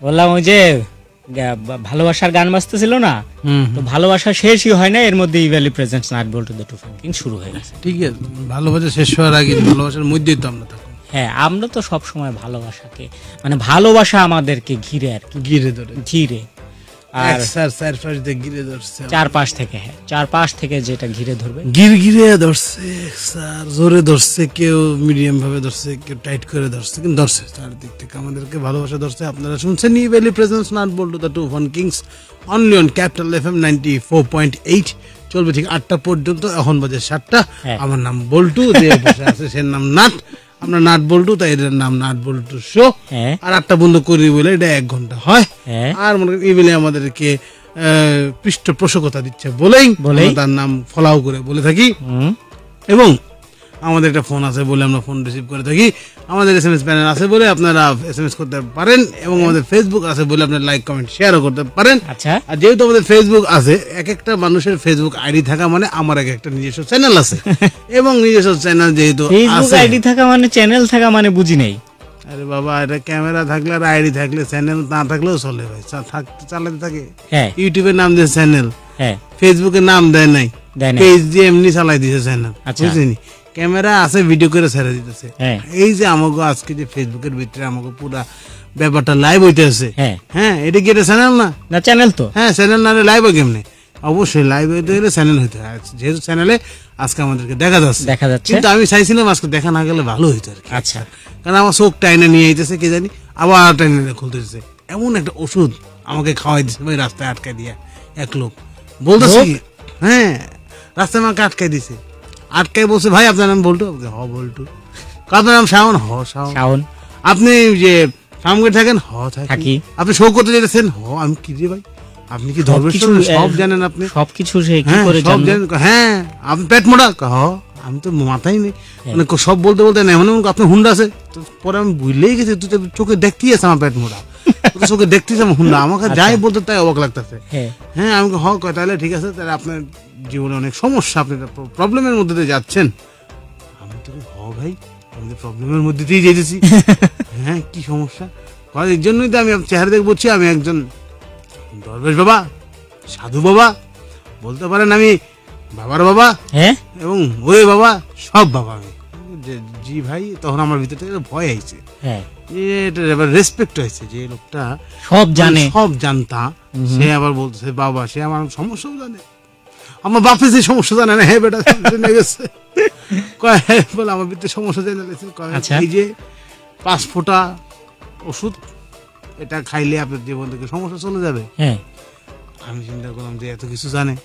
বললাম ওই যে ভালোবাসার গান বাজতে ছিল না তো ভালোবাসা শেষই হয় না এর মধ্যে Evaly presents nut Boltu the two fun kings শুরু হয়ে গেছে। ঠিক আছে ভালোবাসা শেষ হওয়ার আগে ভালোবাসার মধ্যেই তো আমরা থাকি হ্যাঁ আমরা তো সব সময় ভালোবাসাকে মানে ভালোবাসা আমাদেরকে ঘিরে আর কি। ঘিরে ধরে। ঘিরে। আর স্যার ঘিরে ধরছে। চারপাশ থেকে হ্যাঁ চারপাশ থেকে যেটা ঘিরে ধরবে। গির গিরে ধরছে স্যার জোরে ধরছে কেউ মিডিয়াম ভাবে ধরছে কেউ টাইট করে ধরছে কিন্তু ধরছে চারদিক থেকে আমাদেরকে ভালোবাসা ধরছে। আপনারা শুনছেন Evaly presents nut Boltu the two fun kings only on Capital F M ninety four point eight চলবে ঠিক আটটা পর্যন্ত এখন বাজে সাতটা। হ্যাঁ। আমার নাম বল্টু যে বসে আছে সে নাম নাট। আমরা নাট বল্টু তাই এটার নাম নাট বল্টু শো হ্যাঁ। আর একটা বন্ধু করি বলে এটা এক ঘণ্টা হয়। হ্যাঁ। আর মনে করি ইমেলে আমাদেরকে আহ, পৃষ্ঠপোষকতা দিচ্ছে বলেই? তার নাম ফলাও করে বলে থাকি। এবং আমাদের একটা ফোন আছে বলে আমরা ফোন রিসিভ করে থাকি। আমাদের এস এম এস প্যানেল আছে বলে আপনারা এস এম এস করতে পারেন এবং আমাদের ফেসবুক আছে বলে আপনারা লাইক কমেন্ট শেয়ারও করতে পারেন। আচ্ছা। আর যেহেতু আমাদের ফেসবুক আছে এক একটা মানুষের ফেসবুক আইডি থাকা মানে আমার এক একটা নিজস্ব চ্যানেল আছে। এবং নিজস্ব চ্যানেল যেহেতু ফেসবুক আইডি থাকা মানে চ্যানেল থাকা মানে বুঝি নাই। আরে বাবা এটা ক্যামেরা থাকলে আর আইডি থাকলে চ্যানেল না থাকলেও চলে ভাই। থাকতে চালাতে থাকে। হ্যাঁ। ইউটিউবের নাম দিয়ে চ্যানেল হ্যাঁ। ফেসবুকে নাম দেয় নাই। পেজ দিয়ে এমনি চালাই দিছে চ্যানেল। বুঝলি ক্যামেরা আছে ভিডিও করে ছেড়ে দিতেছে। হ্যাঁ। এই যে আমাকে আজকে যে ফেসবুকের ভিতরে আমাকে পুরা ব্যাপারটা লাইভ হইতেছে। হ্যাঁ। হ্যাঁ এটা কি এটা চ্যানেল না? না চ্যানেল তো। হ্যাঁ চ্যানেল না লাইভ হয় কেমনে? অবশ্যই লাইভ হইতে গেলে চ্যানেল হইতে হয়। যেহেতু চ্যানেলে আজকে আমাদেরকে দেখা যাচ্ছে। দেখা যাচ্ছে। কিন্তু আমি চাইছিলাম আজকে দেখা না গেলে ভালো হইতো আর কি। আচ্ছা। কারণ আমার চোখ টাইনে নিয়ে আইতেছে কে জানি? আবার টাইনে খুলতেছে। এমন একটা ওষুধ আমাকে খাওয়াই দিছে ভাই রাস্তায় আটকাই দিয়া। এক লোক। বলতেছে হ্যাঁ রাস্তায় আমাকে আটকাই দিছে। আটকাই বলছে ভাই আপনার নাম বলটু? হ বলটু। আপনার নাম শাওন? হ শাওন। শাওন। আপনি যে সামগে থাকেন? হ থাকি। আপনি শো করতে যেতেছেন হ আমি কি রে ভাই? আপনি কি ধর্মেশ্বর? সব জানেন আপনি? সবকিছু সে কি হ্যাঁ করে জানেন। হ্যাঁ আপনি পেট মোটা? হ আমি তো মাথাই নেই। মানে সব বলতে বলতে না এমন এমন আপনার হুন্ডা আছে। পরে আমি বুঝলেই গেছি তুই চোখে দেখতেই আছে আমার পেট মোটা। তো চোখে দেখতেই আমার হুন্ডা। আমাকে যাই বলতে তাই অবাক লাগতেছে। হ্যাঁ। হ্যাঁ আমি হ কয় তাহলে ঠিক আছে তাহলে আপনার জীবনে অনেক সমস্যা আপনি প্রবলেমের মধ্যে দিয়ে যাচ্ছেন। আমি তো হ ভাই আমি তো প্রবলেমের মধ্যে দিয়ে যেতেছি। হ্যাঁ কি সমস্যা? এর জন্যই তো আমি চেহারা দেখে বলছি আমি একজন দরবেশ বাবা সাধু বাবা বলতে পারেন আমি বাবার বাবা হ্যাঁ? এবং ওরে বাবা সব বাবা আমি। যে- জি ভাই তখন আমার ভিতর থেকে ভয় আইছে। হ্যাঁ। এটা এবার রেসপেক্ট হয়েছে যে লোকটা সব জানে। সব জানতা। সে আবার বলতেছে বাবা সে আমার সমস্যাও জানে। আমার বাপে যে সমস্যা জানে না হে বেটা জেনে গেছে। কয় হ্যাঁ বলে আমার সমস্যা জেনে গেছে কয় আচ্ছা। এই যে পাঁচ ফোঁটা ওষুধ এটা খাইলে আপনার জীবন থেকে সমস্যা চলে যাবে। হ্যাঁ। আমি চিন্তা করলাম যে এত কিছু জানে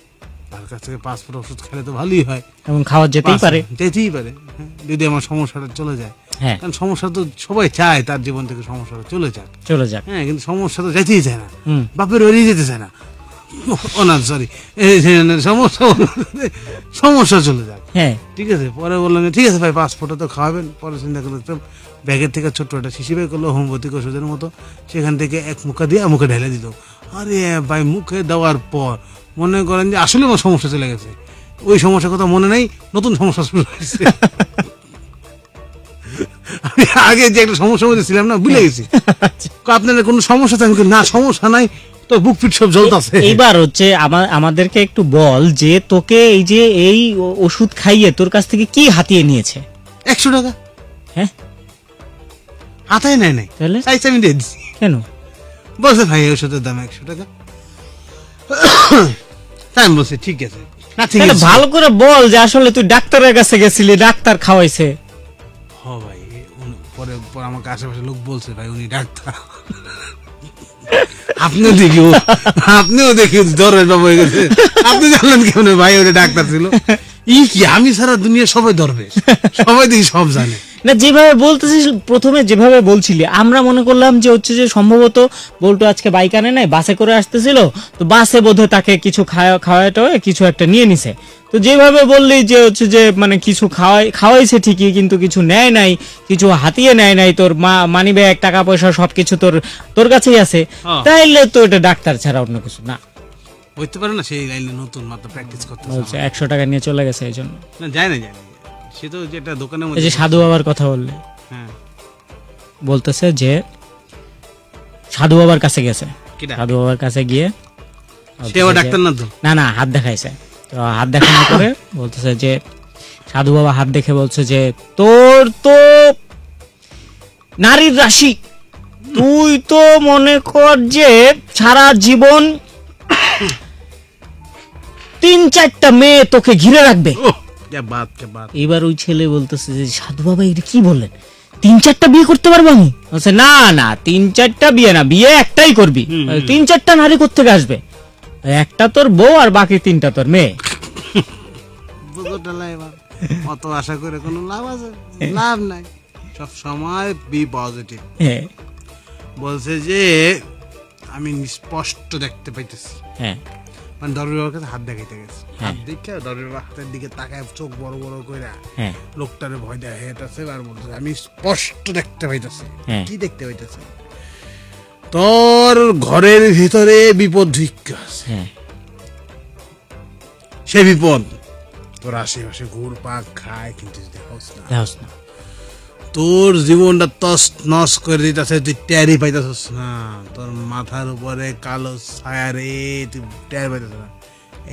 তার কাছ থেকে পাঁচ ফোঁটা ওষুধ খেলে তো ভালোই হয়। এবং খাওয়া যেতেই পারে। যেতেই পারে। হ্যাঁ, যদি আমার সমস্যাটা চলে যায়। হ্যাঁ। কারণ সমস্যা তো সবাই চায় তার জীবন থেকে সমস্যাটা চলে যাক। চলে যাক। হ্যাঁ কিন্তু সমস্যা তো যেতেই চায় না। বাপের বেরিয়ে যেতে চায় না। ও সরি সমস্যা সমস্যা চলে যাক হ্যাঁ। ঠিক আছে পরে বললাম ঠিক আছে ভাই ফোঁটা তো খাওয়াবেন। পরে চিন্তা করলে তো ব্যাগের থেকে ছোট্ট একটা শিশি বের করল হোমিওপ্যাথিক ওষুধের মতো। সেখান থেকে এক মুখা দিয়ে মুখে ঢেলে দিল। আরে ভাই মুখে দেওয়ার পর মনে করেন যে আসলে আমার সমস্যা চলে গেছে। ওই সমস্যার কথা মনে নেই নতুন সমস্যা শুরু হয়েছে। আমি আগে যে একটা সমস্যার মধ্যে ছিলাম না ভুলে গেছি। কয়, আপনাদের কোনো সমস্যা আছে আমি না সমস্যা নাই তো বুক পিট সব জ্বলতাছে। এইবার হচ্ছে আমাদেরকে একটু বল যে তোকে এই যে এই ওষুধ খাইয়ে তোর কাছ থেকে কি হাতিয়ে নিয়েছে? একশো টাকা। হ্যাঁ? হাতায় নেয় নাই। তাহলে? চাইছে আমি দিয়ে দিচ্ছি কেন? বলছে ভাই ওষুধের দাম একশো টাকা। তাই আমি বলছি ঠিক আছে ভালো করে বল যে আসলে তুই ডাক্তারের কাছে গেছিলি ডাক্তার খাওয়াইছে। হ ভাই পরে পরে আমাকে আশেপাশে লোক বলছে ভাই উনি ডাক্তার। আপনিও দেখি আপনিও দেখি জ্বরের বাবু হয়ে গেছে। আপনি জানলেন কেমন ভাই ওটা ডাক্তার ছিল? ই কি আমি সারা দুনিয়া সবাই দরবেশ সবাই দেখি সব জানে। না যেভাবে বলতেছিস প্রথমে যেভাবে বলছিলি আমরা মনে করলাম যে হচ্ছে যে সম্ভবত বল্টু আজকে বাইক আনে নাই বাসে করে আসতেছিল তো বাসে বোধহয় তাকে কিছু খাওয়া খাওয়াটা কিছু একটা নিয়ে নিছে। তো যেভাবে বললি যে হচ্ছে যে মানে কিছু খাওয়াই খাওয়াইছে ঠিকই কিন্তু কিছু নেয় নাই কিছু হাতিয়ে নেয় নাই তোর মা মানি ব্যাগ টাকা পয়সা সবকিছু তোর তোর কাছেই আছে। হ্যাঁ। তাইলে তো এটা ডাক্তার ছাড়া অন্য কিছু না। হইতে পারে না সেই লাইনে নতুন মাত্র প্র্যাকটিস করতে বলছে একশো টাকা নিয়ে চলে গেছে এই জন্য না যায় না যায় না। সে তো যেটা দোকানের এই মধ্যে যে সাধু বাবার কথা বললে। হ্যাঁ। বলতেছে যে সাধু বাবার কাছে গেছে। কিরা? সাধু বাবার কাছে গিয়ে সে আবার ডাক্তার না তো? না না হাত দেখাইছে। তো হাত দেখানোর পরে বলতেছে যে সাধু বাবা হাত দেখে বলছে যে তোর তো নারীর রাশি। তুই তো মনে কর যে সারা জীবন তিন চারটা মেয়ে তোকে ঘিরে রাখবে। এবার ওই ছেলে বলতেছে যে সাধু বাবা এটা কি বললেন? তিন চারটা বিয়ে করতে পারব আমি? বলছে না না তিন চারটা বিয়ে না বিয়ে একটাই করবি। তিন চারটা নারী কোথেকে আসবে? একটা তোর বউ আর বাকি তিনটা তোর মেয়ে। অত আশা করে কোনো লাভ আছে? লাভ নাই। সব সময় বি পজিটিভ হ্যাঁ। বলছে যে আমি স্পষ্ট দেখতে পাইতেছি। হ্যাঁ। মানে বাবার কাছে হাত দেখাইতে গেছে। হাত দেখে বাবার হাতের দিকে তাকায় চোখ বড় বড় করে হ্যাঁ। লোকটারে ভয় দেয় হেঁটেছে আর বলতেছে আমি স্পষ্ট দেখতে পাইতেছি। হ্যাঁ। কি দেখতে পাইতেছি? তোর ঘরের ভিতরে বিপদ ঢুকে আছে। হ্যাঁ। সে বিপদ তোর আশেপাশে ঘুর পাক খায় কিন্তু দেখোস না। দেখাস না। তোর জীবনটা তস নস করে দিতেছে তুই ট্যারি পাইতেছিস না। তোর মাথার উপরে কালো ছায়া রে তুই ট্যারি পাইতেছ না।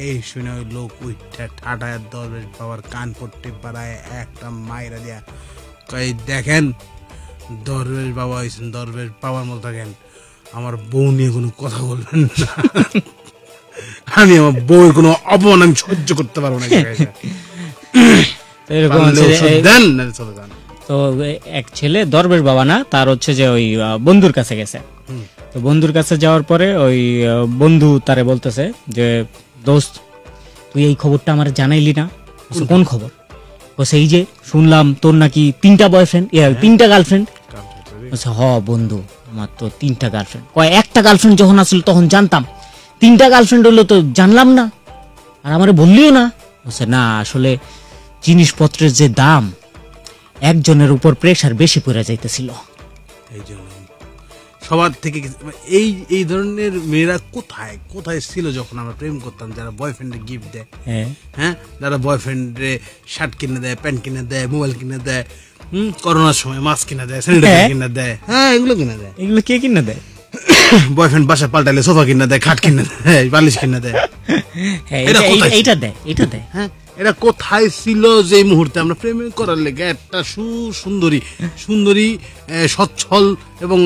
এই শুনে ওই লোক উঠে ঠাটায় দরবেশ বাবার কান পট্টি পাড়ায় একটা মাইরা দিয়া কই দেখেন দরবেশ বাবা হয়েছেন দরবেশ বাবার মতো থাকেন। আমার বউ নিয়ে কোনো কথা বলবেন না। আমি আমার বউয়ের কোনো অপমান আমি সহ্য করতে পারব না দেন চলে যান। তো এক ছেলে দরবেশ বাবা না তার হচ্ছে যে ওই বন্ধুর কাছে গেছে। তো বন্ধুর কাছে যাওয়ার পরে ওই বন্ধু তারে বলতেছে যে দোস্ত তুই এই খবরটা আমার জানাইলি না। কোন খবর? এই যে শুনলাম তোর নাকি তিনটা বয়ফ্রেন্ড তিনটা গার্লফ্রেন্ড বলছে হ বন্ধু আমার তো তিনটা গার্লফ্রেন্ড কয় একটা গার্লফ্রেন্ড যখন আসলো তখন জানতাম। তিনটা গার্লফ্রেন্ড হলো তো জানলাম না আর আমারে বললিও না। বলছে না আসলে জিনিসপত্রের যে দাম একজনের উপর প্রেশার বেশি পড়ে যাইতেছিল। এই জন্য সবার থেকে এই এই ধরনের মেয়েরা কোথায়? কোথায় ছিল যখন আমরা প্রেম করতাম? যারা বয়ফ্রেন্ডে গিফট দেয় হ্যাঁ। হ্যাঁ? যারা বয়ফ্রেন্ডে শার্ট কিনে দেয় প্যান্ট কিনে দেয় মোবাইল কিনে দেয় হুম? করোনার সময় মাস্ক কিনে দেয় স্যানিটাইজার। কিনে দেয় হ্যাঁ এগুলো কিনে দেয়। এগুলো কে কিনে দেয়? বয়ফ্রেন্ড বাসা পাল্টাইলে সোফা কিনে দেয় খাট কিনে দেয় বালিশ কিনে দেয়। হ্যাঁ এটা দেয় এটা দেয়। হ্যাঁ? এরা কোথায় ছিল যে মুহূর্তে? আমরা প্রেম করার লেগে একটা সুন্দরী সুন্দরী সচ্ছল এবং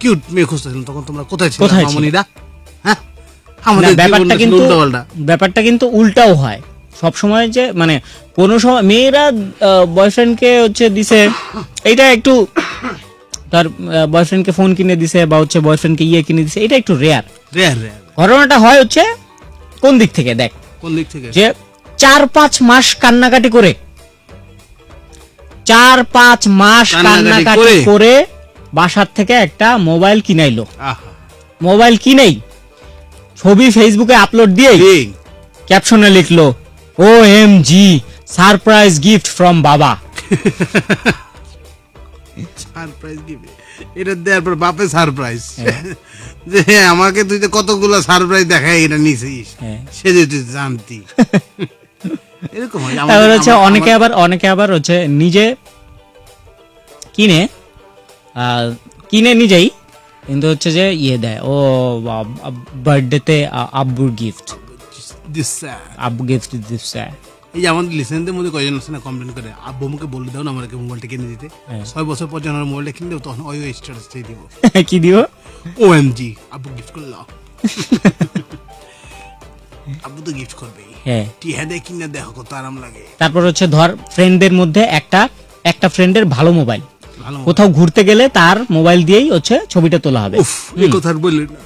কিউট মেয়ে খুঁজতেছিলাম তখন তোমরা কোথায় ছিল মামনিরা হ্যাঁ? আমাদের ব্যাপারটা কিন্তু ব্যাপারটা কিন্তু উল্টাও হয়। সব সময় যে মানে কোন সময় মেয়েরা বয়ফ্রেন্ডকে হচ্ছে দিছে এটা একটু তার বয়ফ্রেন্ডকে ফোন কিনে দিছে বা হচ্ছে বয়ফ্রেন্ডকে ইয়ে কিনে দিছে এটা একটু রেয়ার রেয়ার রেয়ার ঘটনাটা হয় হচ্ছে কোন দিক থেকে? দেখ। কোন দিক থেকে? যে চার পাঁচ মাস কান্নাকাটি করে। চার পাঁচ মাস কান্নাকাটি করে? বাসার থেকে একটা মোবাইল কিনাইলো মোবাইল কিনেই ছবি ফেসবুকে আপলোড দিয়ে ক্যাপশনে লিখলো O M G surprise gift from বাবা। সারপ্রাইজ দিবে এটা দেওয়ার পর বাপে সারপ্রাইজ হ্যাঁ। যে আমাকে তুই কতগুলো সারপ্রাইজ দেখাই এটা নিছিস? হ্যাঁ। সে যে তুই জানতি। এরকম হয়। তারপর হচ্ছে অনেকে আবার অনেকে আবার হচ্ছে নিজে কিনে কিনে নিজেই কিন্তু হচ্ছে যে ইয়ে দেয়। ও বার্থডেতে আব্বুর গিফট আব্বু গিফট দিচ্ছে এই যে আমাদের লিসেনদের মধ্যে কয়জন আছে না কমপ্লেন করে আব্বু মুখে বলে দাও না আমাকে মোবাইলটা কিনে দিতে। হ্যাঁ। ছয় বছর পর যখন মোবাইলটা কিনে দেবো তখন ওই স্ট্যাটাস দিব। কি দিও ও এম জি আব্বু গিফট করল আব্বু তো গিফট করবে। হ্যাঁ। টিহা দিয়ে কিনে দেখো কত আরাম লাগে। তারপর হচ্ছে ধর ফ্রেন্ডদের মধ্যে একটা একটা ফ্রেন্ডের ভালো মোবাইল কোথাও ঘুরতে গেলে তার মোবাইল দিয়েই হচ্ছে ছবিটা তোলা হবে। এই কথা আর বললি না।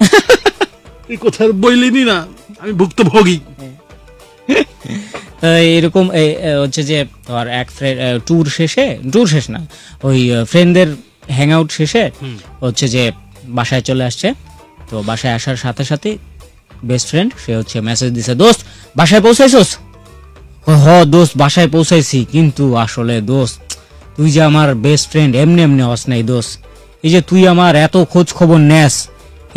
এই কথা আর বললিনি না আমি ভুক্তভোগী। এরকম হচ্ছে যে ধর এক ট্যুর শেষে ট্যুর শেষ না ওই ফ্রেন্ডদের হ্যাং আউট শেষে হচ্ছে যে বাসায় চলে আসছে। তো বাসায় আসার সাথে সাথে বেস্ট ফ্রেন্ড সে হচ্ছে মেসেজ দিছে দোস্ত বাসায় পৌঁছাইছস? হ দোস্ত বাসায় পৌঁছাইছি কিন্তু আসলে দোস্ত তুই যে আমার বেস্ট ফ্রেন্ড এমনি এমনি হস নাই দোস্ত। এই যে তুই আমার এত খোঁজ খবর নেস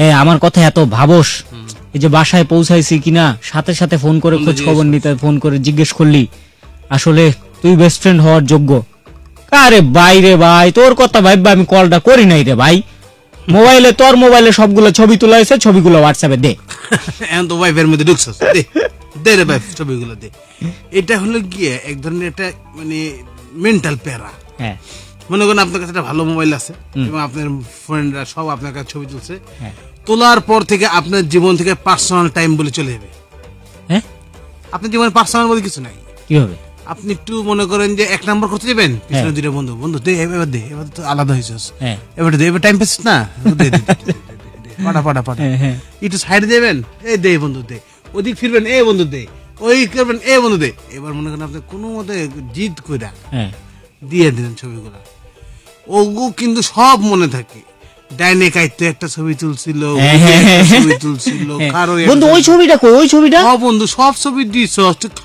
এ আমার কথা এত ভাবস এই যে বাসায় পৌঁছাইছি কিনা সাথে সাথে ফোন করে খোঁজ খবর নিতে ফোন করে জিজ্ঞেস করলি আসলে তুই বেস্ট ফ্রেন্ড হওয়ার যোগ্য? আরে ভাই রে ভাই তোর কথা ভাইবা আমি কলটা করি নাই রে ভাই। মোবাইলে তোর মোবাইলে সবগুলো ছবি তোলা হয়েছে ছবিগুলো হোয়াটসঅ্যাপে দে। এখন তো ওয়াইফের মধ্যে ঢুকছস দে। দে রে ভাই ছবিগুলো দে। এটা হলো গিয়ে এক ধরনের একটা মানে মেন্টাল প্যারা। হ্যাঁ। মনে করেন আপনার কাছে একটা ভালো মোবাইল আছে এবং আপনার ফ্রেন্ডরা সব আপনার কাছে ছবি তুলছে। হ্যাঁ। তোলার পর থেকে আপনার জীবন থেকে পার্সোনাল টাইম বলে চলে যাবে। হ্যাঁ? আপনার জীবনে পার্সোনাল বলে কিছু নাই। কীভাবে আপনি একটু মনে করেন যে এক নাম্বার করতে যাবেন পিছনে দুইটা বন্ধু বন্ধু দে এবার দে এবার তো আলাদা হয়েছিস হ্যাঁ এবার দে এবার টাইম পাচ্ছিস না দে, পাঠা পাঠা পাঠা হ্যাঁ, হ্যাঁ। একটু সাইড দেবেন এই দে বন্ধু দে ওদিক ফিরবেন এ বন্ধু দে ওই করবেন এ বন্ধু দে এবার মনে করেন আপনি কোনো মতে জিদ কইরা হ্যাঁ দিয়ে দিলেন ছবিগুলো ওগু কিন্তু সব মনে থাকে ডাইনে কাইতে একটা ছবি তুলছিল হ্যাঁ, হ্যাঁ, হ্যাঁ। ছবি তুলছিল বন্ধু ওই ছবিটা কই? ওই ছবিটা? বন্ধু সব ছবি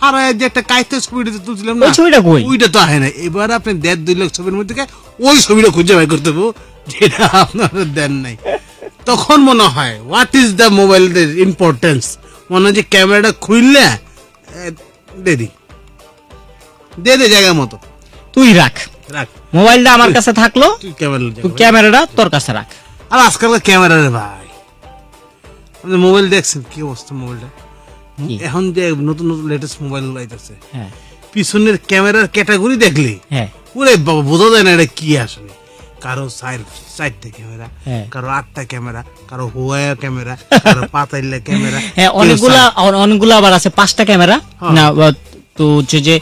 খারায় যে একটা কাইতে ছবিটা তুলছিলাম না ওই ছবিটা কই? ওইটা তো আহে না এবার আপনি দেড় দুই লাখ ছবির মধ্যে ওই ছবিটা খুঁজে বাই করতে হবে যেটা আপনারা দেন নাই। তখন মনে হয় what is the mobile importance মনে হয় যে ক্যামেরাটা খুললে দে দি। দে দে জায়গা মতো। তুই রাখ। মোবাইলটা আমার কাছে থাকল ক্যামেরাটা তোর কাছে রাখ। আর আজকালকার ক্যামেরা রে ভাই। আপনি মোবাইল দেখছেন কি অবস্থা মোবাইলটা? এখন যে নতুন নতুন লেটেস্ট মোবাইল আইতেছে। হ্যাঁ। পিছনের ক্যামেরার ক্যাটাগরি দেখলে? হ্যাঁ। ওরে বাবা বোঝা যায় না এটা কি আসলে। কারও সাইড চারটা ক্যামেরা হ্যাঁ। কারও আটটা ক্যামেরা কারও হোয়া ক্যামেরা কারও পাতাইলা ক্যামেরা হ্যাঁ অনেকগুলা অনেকগুলা আবার আছে পাঁচটা ক্যামেরা। হ্যাঁ। না তো হচ্ছে যে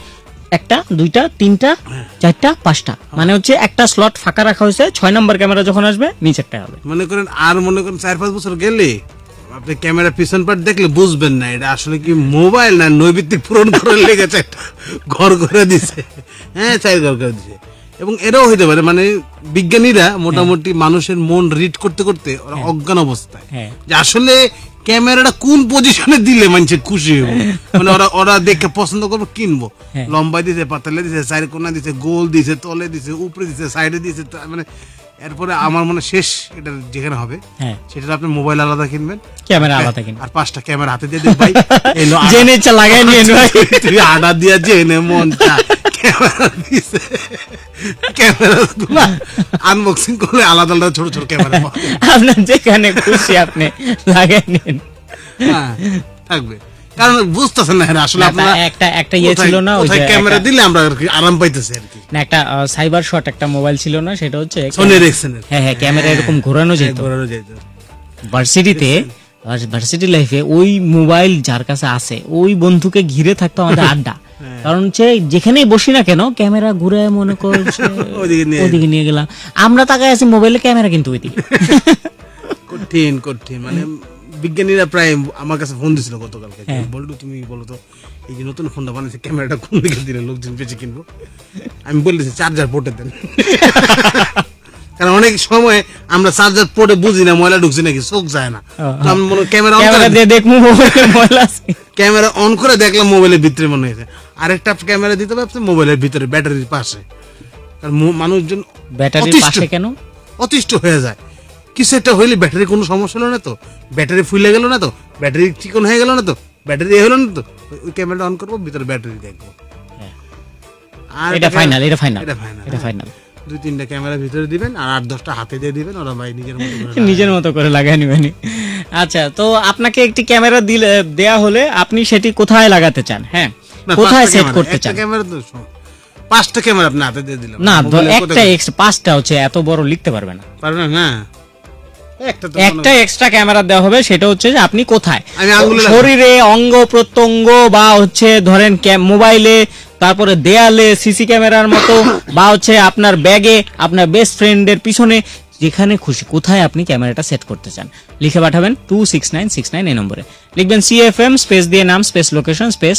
একটা দুইটা তিনটা হ্যাঁ। চারটা পাঁচটা। মানে হচ্ছে একটা স্লট ফাঁকা রাখা হয়েছে ছয় নম্বর ক্যামেরা যখন আসবে নিচেরটা হবে। মনে করেন আর মনে করেন চার পাঁচ বছর গেলে আপনি ক্যামেরা পিছন পাট দেখলে বুঝবেন না এটা আসলে কি মোবাইল না নৈবিত্তিক পূরণ করে লেগেছে একটা ঘর করে দিছে। হ্যাঁ চাই ঘর করে দিছে। এবং এরাও হইতে পারে মানে বিজ্ঞানীরা মোটামুটি মানুষের মন রিড করতে করতে ওরা অজ্ঞান অবস্থায়। হ্যাঁ। যে আসলে ক্যামেরাটা কোন পজিশনে দিলে মানুষে খুশি হইব? মানে ওরা ওরা দেখে পছন্দ করব কিনবো। হ্যাঁ। লম্বাই দিছে পাতালে দিছে চার কোনা দিছে গোল দিছে তলে দিছে উপরে দিছে সাইডে দিছে মানে এরপরে আমার মনে শেষ এটা যেখানে হবে হ্যাঁ। সেটা আপনি মোবাইল আলাদা কিনবেন। ক্যামেরা আলাদা কিনা আর পাঁচটা ক্যামেরা হাতে দিয়ে ভাই। জেনে লাগাই নিয়ে ভাই। তুই আডা দিয়া জেনে মনটা। ক্যামেরা দিছে ক্যামেরা গুলো আনবক্সিং করলে আলাদা আলাদা ছোট ছোট ক্যামেরা আপনার যেখানে খুশি আপনি লাগাই নিন হ্যাঁ, থাকবে কারণ বুঝতেছেন না হ্যাঁ, আসলে আপনারা একটা একটা ইয়ে ছিল না ওই ক্যামেরা দিলে আমরা আরাম পাইতেছি আর কি না একটা সাইবার শট একটা মোবাইল ছিল না সেটা হচ্ছে সোনি এরিকসনের হ্যাঁ হ্যাঁ ক্যামেরা এরকম ঘোরানো যেত। ঘোরানো যেত ভার্সিটিতে ভার্সিটি লাইফে ওই মোবাইল যার কাছে আছে ওই বন্ধুকে ঘিরে থাকতো আমাদের আড্ডা। হ্যাঁ। কারণ হচ্ছে যেখানেই বসি না কেন ক্যামেরা ঘুরে মনে করছে ওদিকে নিয়ে গেলাম। আমরা তাকায় আছি মোবাইলে ক্যামেরা কিন্তু ওইদিকে। কঠিন কঠিন। মানে বিজ্ঞানীরা প্রায় আমার কাছে ফোন দিছিল গতকালকে। হ্যাঁ। তুমি বলো তো এই যে নতুন ফোনটা বানিয়েছে ক্যামেরাটা কোন দিকে দিলে লোকজন বেঁচে কিনবো? আমি বলেছি চার্জার পোর্টে দেন। কারণ অনেক সময় আমরা চার্জার পোর্টে বুঝি না ময়লা ঢুকছে নাকি চোখ যায় না। তো আমি মনে ক্যামেরা অন করে দেখব মোবাইলে ময়লা ক্যামেরা অন করে দেখলাম মোবাইলের ভিতরে মনে হয়েছে। আরেকটা ক্যামেরা দিতে পারছে মোবাইলের ভিতরে ব্যাটারির পাশে। কারণ মানুষজন ব্যাটারির অতিষ্ঠ। পাশে কেন? অতিষ্ঠ হয়ে যায়। কিছু একটা হইলে ব্যাটারি কোনো সমস্যা হলো না তো? ব্যাটারি ফুলে গেল না তো? ব্যাটারি চিকন হয়ে গেল না তো? ব্যাটারি হলো না তো? ওই- ক্যামেরাটা অন করব ভিতরে ব্যাটারি দেখব। আর এটা ফাইনাল এটা ফাইনাল এটা ফাইনাল এটা ফাইনাল দুই তিনটা ক্যামেরা ভিতরে দিবেন আর আট দশটা হাতে দিয়ে দিবেন ওরা ভাই নিজের মতো নিজের মতো করে লাগাই নিবেনি। আচ্ছা তো আপনাকে একটি ক্যামেরা দিলে দেয়া হলে আপনি সেটি কোথায় লাগাতে চান? হ্যাঁ কোথায় পাঁচটা সেট করতে চান? ক্যামেরা তো পাঁচটা ক্যামেরা আপনি হাতে দিয়ে দিলাম না একটা এক্সট্রা পাঁচটা হচ্ছে এত বড় লিখতে পারবে না। পারবেন না একটা একটা এক্সট্রা ক্যামেরা দেওয়া হবে সেটা হচ্ছে যে আপনি কোথায়। শরীরে অঙ্গ প্রত্যঙ্গ বা হচ্ছে ধরেন মোবাইলে তারপরে দেয়ালে সিসি ক্যামেরার মতো, বা হচ্ছে আপনার ব্যাগে, আপনার বেস্ট ফ্রেন্ডের পিছনে, যেখানে খুশি, কোথায় আপনি ক্যামেরাটা সেট করতে চান। লিখে পাঠাবেন two six nine six nine এই নম্বরে। লিখবেন সিএফএম স্পেস দিয়ে নাম স্পেস লোকেশন স্পেস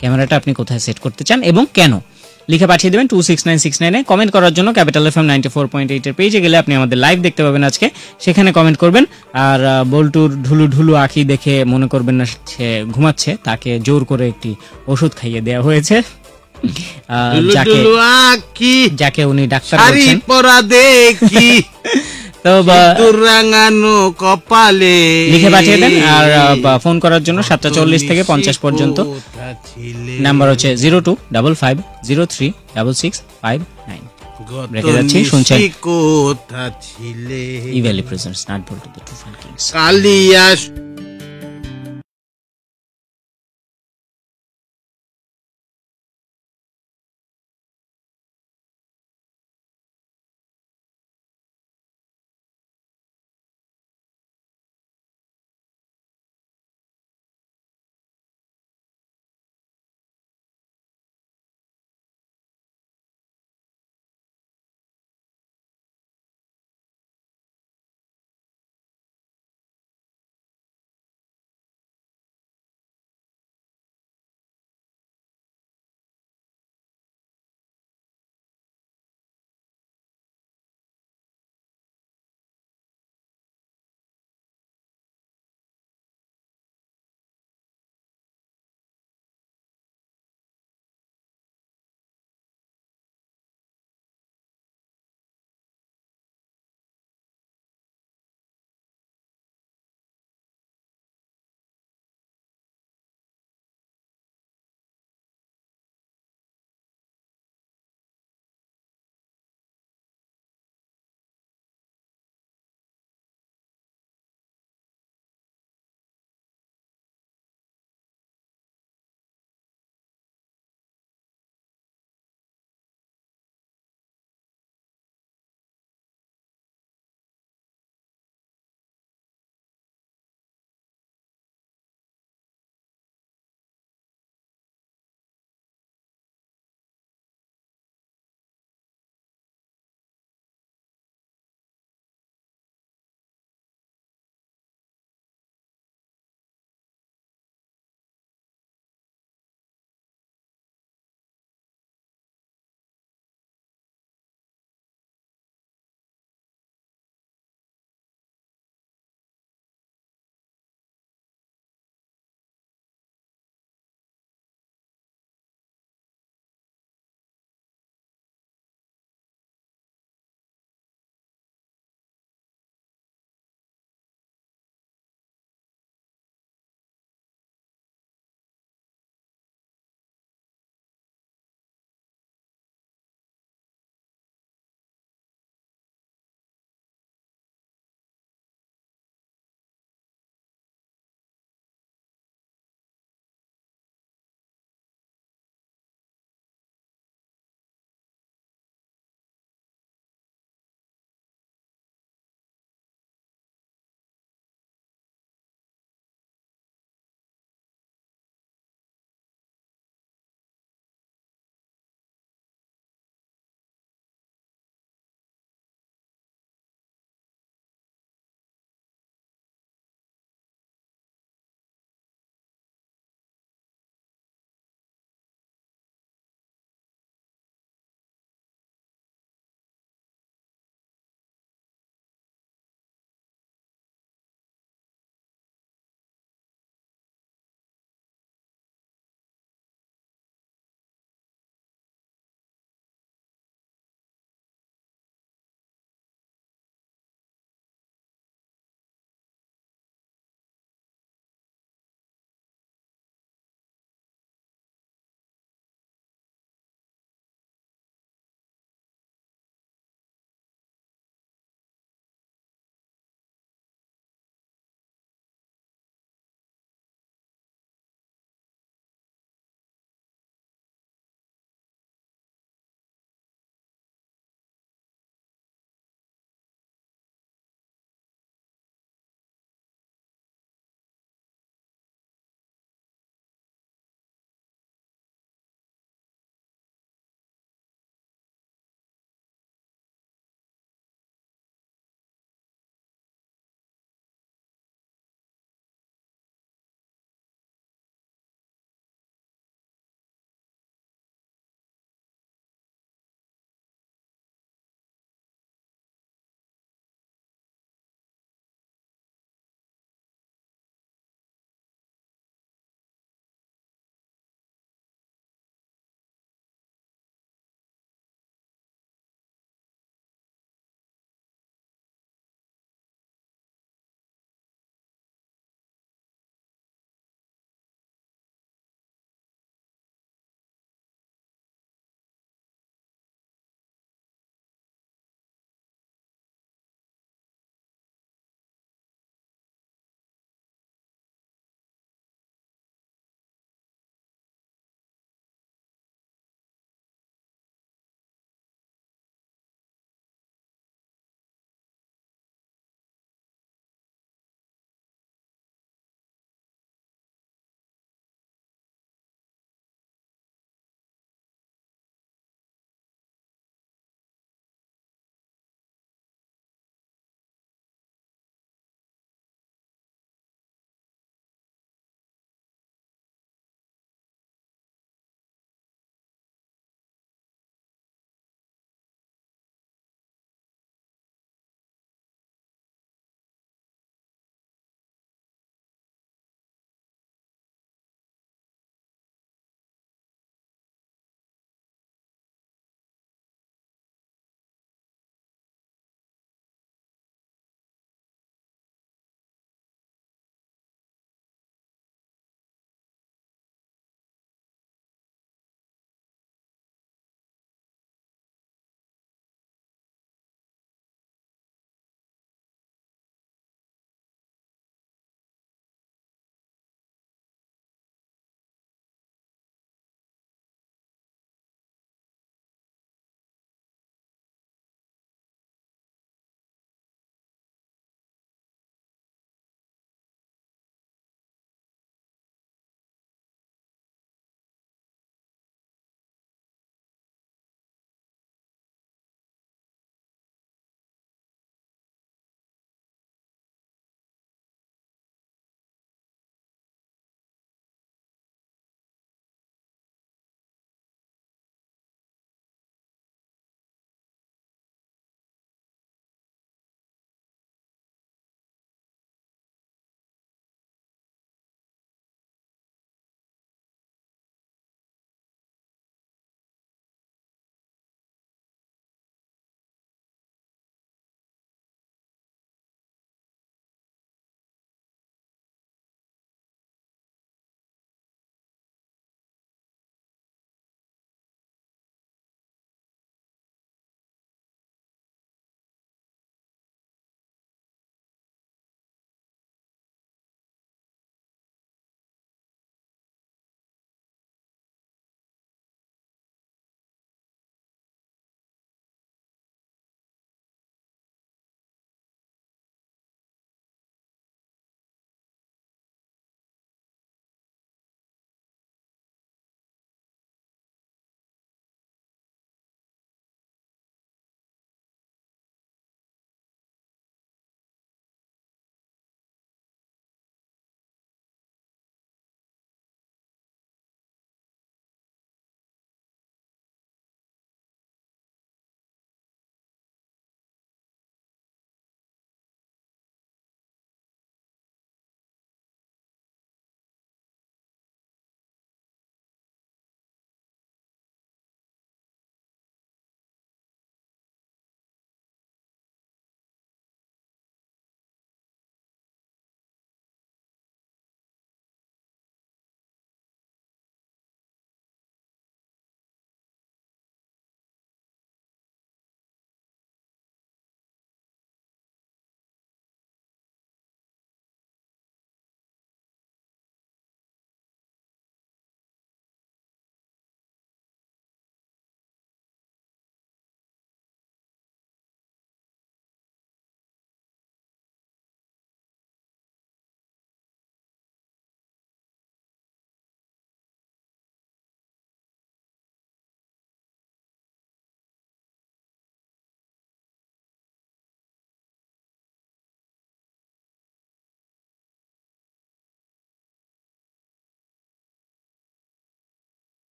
ক্যামেরাটা আপনি কোথায় সেট করতে চান এবং কেন। লিখে পাঠিয়ে দেবেন টু সিক্স নাইন সিক্স নাইনে কমেন্ট করার জন্য Capital F M ninety four point এইটের পেজে গেলে আপনি আমাদের লাইভ দেখতে পাবেন আজকে। সেখানে কমেন্ট করবেন। আর বল্টুর ঢুলু ঢুলু আঁকি দেখে মনে করবেন না সে ঘুমাচ্ছে, তাকে জোর করে একটি ওষুধ খাইয়ে দেওয়া হয়েছে। যাকে যাকে উনি ডাক্তার বলছেন। পরা দেখি। তো রাঙানো কপালে। লিখে পাঠিয়ে দেন আর ফোন করার জন্য সাতটা চল্লিশ থেকে পঞ্চাশ পর্যন্ত। নাম্বার হচ্ছে zero two double five zero three double six five nine. রেখে যাচ্ছি, শুনছেন। নিশি কোথা ছিলে Evaly presents nut Boltu two fun kings. Kalia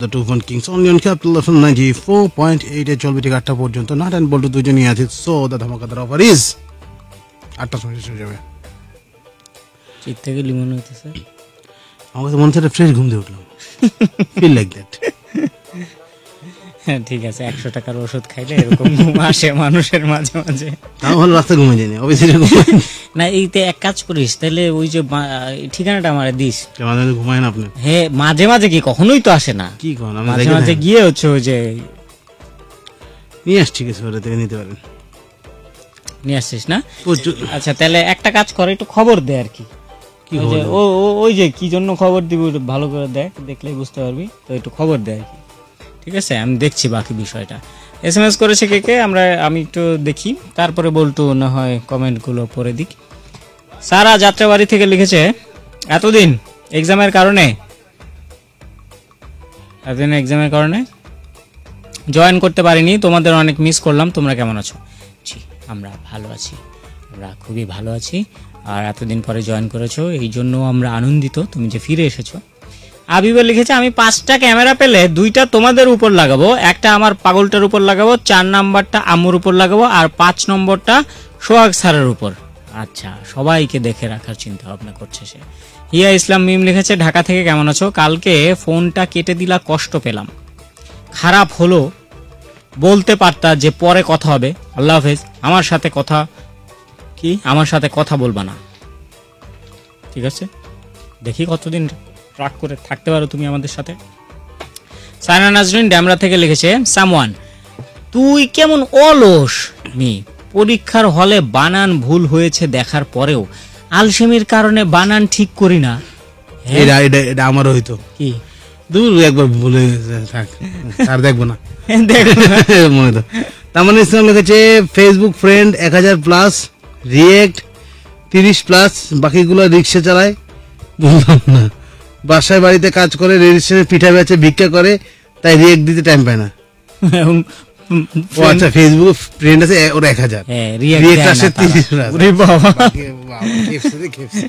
the two one kings only on Capital FM ninety four point এইটে চলবে ঠিক আটটা পর্যন্ত। নাট অ্যান্ড বল্টু দুজনই আছে সো দ্য ধামাকাদার অফার ইজ আটটার সময় শেষ হয়ে যাবে। চিত থেকে লিমন হইতেছে। আমার কাছে মনে হচ্ছে ফ্রেশ ঘুম দিয়ে উঠলাম। ফিল লাইক দ্যাট হ্যাঁ ঠিক আছে একশো টাকার ওষুধ খাইলে এরকম ঘুম আসে মানুষের মাঝে মাঝে। ভালো রাস্তা ঘুমে যায়নি অফিসে না এইতে এক কাজ করিস তাহলে ওই যে ঠিকানাটা আমার দিস। মাঝে মাঝে ঘুমায় না আপনি? হ্যাঁ মাঝে মাঝে কি কখনোই তো আসে না। কি মাঝে মাঝে গিয়ে হচ্ছে ওই যে নিয়ে আসছি কিছু ওটা থেকে নিতে পারেন। নিয়ে আসছিস না? আচ্ছা তাহলে একটা কাজ করে একটু খবর দে আর কি। কি ওই যে ও ও- ওই যে কি জন্য খবর দিব ভালো করে দেখ দেখলেই বুঝতে পারবি তো একটু খবর দে আর কি। ঠিক আছে? আমি দেখছি বাকি বিষয়টা। এস এম এস করেছে কে কে? আমরা, আমি একটু দেখি। তারপরে বলতো না হয় কমেন্টগুলো পড়ে দিক। সারা যাত্রাবাড়ি থেকে লিখেছে, এতদিন এক্সামের কারণে এতদিন এক্সামের কারণে? জয়েন করতে পারিনি, তোমাদের অনেক মিস করলাম, তোমরা কেমন আছো? জি আমরা ভালো আছি। আমরা খুবই ভালো আছি। আর এতদিন পরে জয়েন করেছ এই জন্য আমরা আনন্দিত। তুমি যে ফিরে এসেছ আবিবে লিখেছে, আমি পাঁচটা ক্যামেরা পেলে দুইটা তোমাদের উপর লাগাবো, একটা আমার পাগলটার উপর লাগাবো, চার নাম্বারটা আম্মুর উপর লাগাবো, আর পাঁচ নম্বরটা সোহাগ স্যারের উপর। আচ্ছা সবাইকে দেখে রাখার চিন্তা ভাবনা করছে সে। হিয়া ইসলাম মিম লিখেছে, ঢাকা থেকে কেমন আছো? কালকে ফোনটা কেটে দিলা, কষ্ট পেলাম। খারাপ হলো, বলতে পারতা যে পরে কথা হবে। আল্লাহ হাফেজ, আমার সাথে কথা, কি? আমার সাথে কথা বলবা না। ঠিক আছে? দেখি কতদিন ট্রাক করে থাকতে পারো তুমি আমাদের সাথে। সাইনা নাজরিন ড্যামরা থেকে লিখেছে সামওয়ান তুই কেমন অলস মি পরীক্ষার হলে বানান ভুল হয়েছে দেখার পরেও। আলসেমির কারণে বানান ঠিক করি না। হ্যাঁ, এটা এটা এটা আমারও হইতো। কি? দূর একবার ভুলে থাক। আর দেখব না। মনে তো তার মানে ইসলাম লিখেছে ফেসবুক ফ্রেন্ড এক হাজার প্লাস রিয়েক্ট তিরিশ প্লাস বাকিগুলো রিক্সা চালায়। বুঝলাম না। বাসায় বাড়িতে কাজ করে রেজিস্ট্রেশনে পিঠা বেচে ভিক্ষা করে তাই রিয়েক্ট দিতে টাইম পায় না এবং ও আচ্ছা ফেসবুক ফ্রেন্ড আছে ওর এক হাজার হ্যাঁ, react React দেয় না আসে তারা। 30 ওরে বাবা। বাকি- বাবা, খেপছে রে, খেপছে।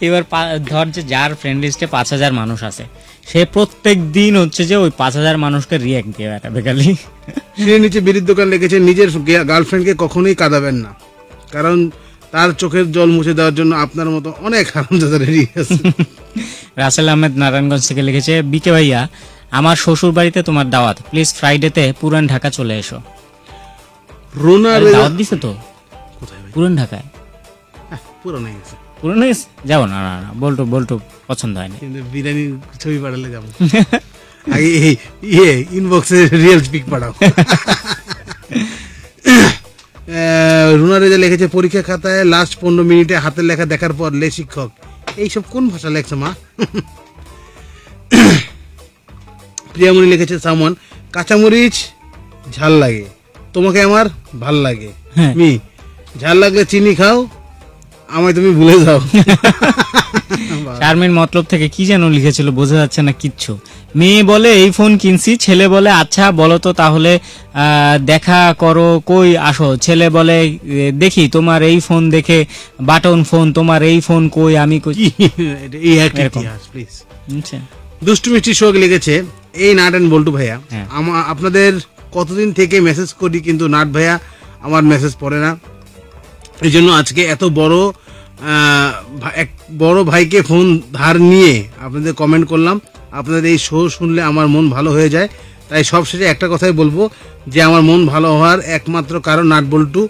এবার ধর যে যার ফ্রেন্ড লিস্টে পাঁচ হাজার মানুষ আছে সে প্রত্যেক দিন হচ্ছে যে ওই পাঁচ হাজার মানুষকে রিয়াক্ট দিয়ে বেড়াবে খালি সে নিচে বিড়ির দোকান লিখেছে নিজের গার্লফ্রেন্ডকে কখনোই কাঁদাবেন না কারণ তার চোখের জল মুছে দেওয়ার জন্য আপনার মতো অনেক হারামজাদা রেডি আছে রাসেল আহমেদ নারায়ণগঞ্জ থেকে লিখেছে বিকে ভাইয়া আমার শ্বশুর বাড়িতে তোমার দাওয়াত। প্লিজ ফ্রাইডেতে পুরান ঢাকা চলে এসো। রোনা দাওয়াত দিছে তো? পুরান ঢাকায়। হ্যাঁ, পুরনো হয়ে গেছে। পুরান হয়েছে? যাও না না না বল্টু বল্টু পছন্দ হয়নি। কিন্তু বিরিয়ানির ছবি পাঠালে যাব। আগে এই ইয়ে ইনবক্সে রিয়েল পিক পাঠাও। রুনা রেজা লিখেছে পরীক্ষা খাতায় লাস্ট পনেরো মিনিটে হাতের লেখা দেখার পর লে শিক্ষক। এইসব কোন ভাষা লেখছে মা প্রিয়ামণি লিখেছে সামন কাঁচামরিচ ঝাল লাগে তোমাকে আমার ভালো লাগে হ্যাঁ। মি ঝাল লাগলে চিনি খাও আমায় তুমি ভুলে যাও। শারমিন মতলব থেকে কি যেন লিখেছিল বোঝা যাচ্ছে না কিচ্ছু। মেয়ে বলে এই ফোন কিনছি। ছেলে বলে আচ্ছা বলো তো তাহলে দেখা করো কই আসো? ছেলে বলে দেখি তোমার এই ফোন দেখে বাটন ফোন তোমার এই ফোন কই আমি কই? এই একটা এরকম। ইতিহাস প্লিজ বুঝছেন? দুষ্টু মিষ্টি শোক লিখেছে এই নাট অ্যান্ড বল্টু ভাইয়া হ্যাঁ। আমা- আপনাদের কতদিন থেকে মেসেজ করি কিন্তু নাট ভাইয়া আমার মেসেজ পড়ে না। এই জন্য আজকে এত বড় এক বড় ভাইকে ফোন ধার নিয়ে আপনাদের কমেন্ট করলাম। আপনাদের এই শো শুনলে আমার মন ভালো হয়ে যায়। তাই সবশেষে একটা কথাই বলব যে, আমার মন ভালো হওয়ার একমাত্র কারণ নাট বল্টু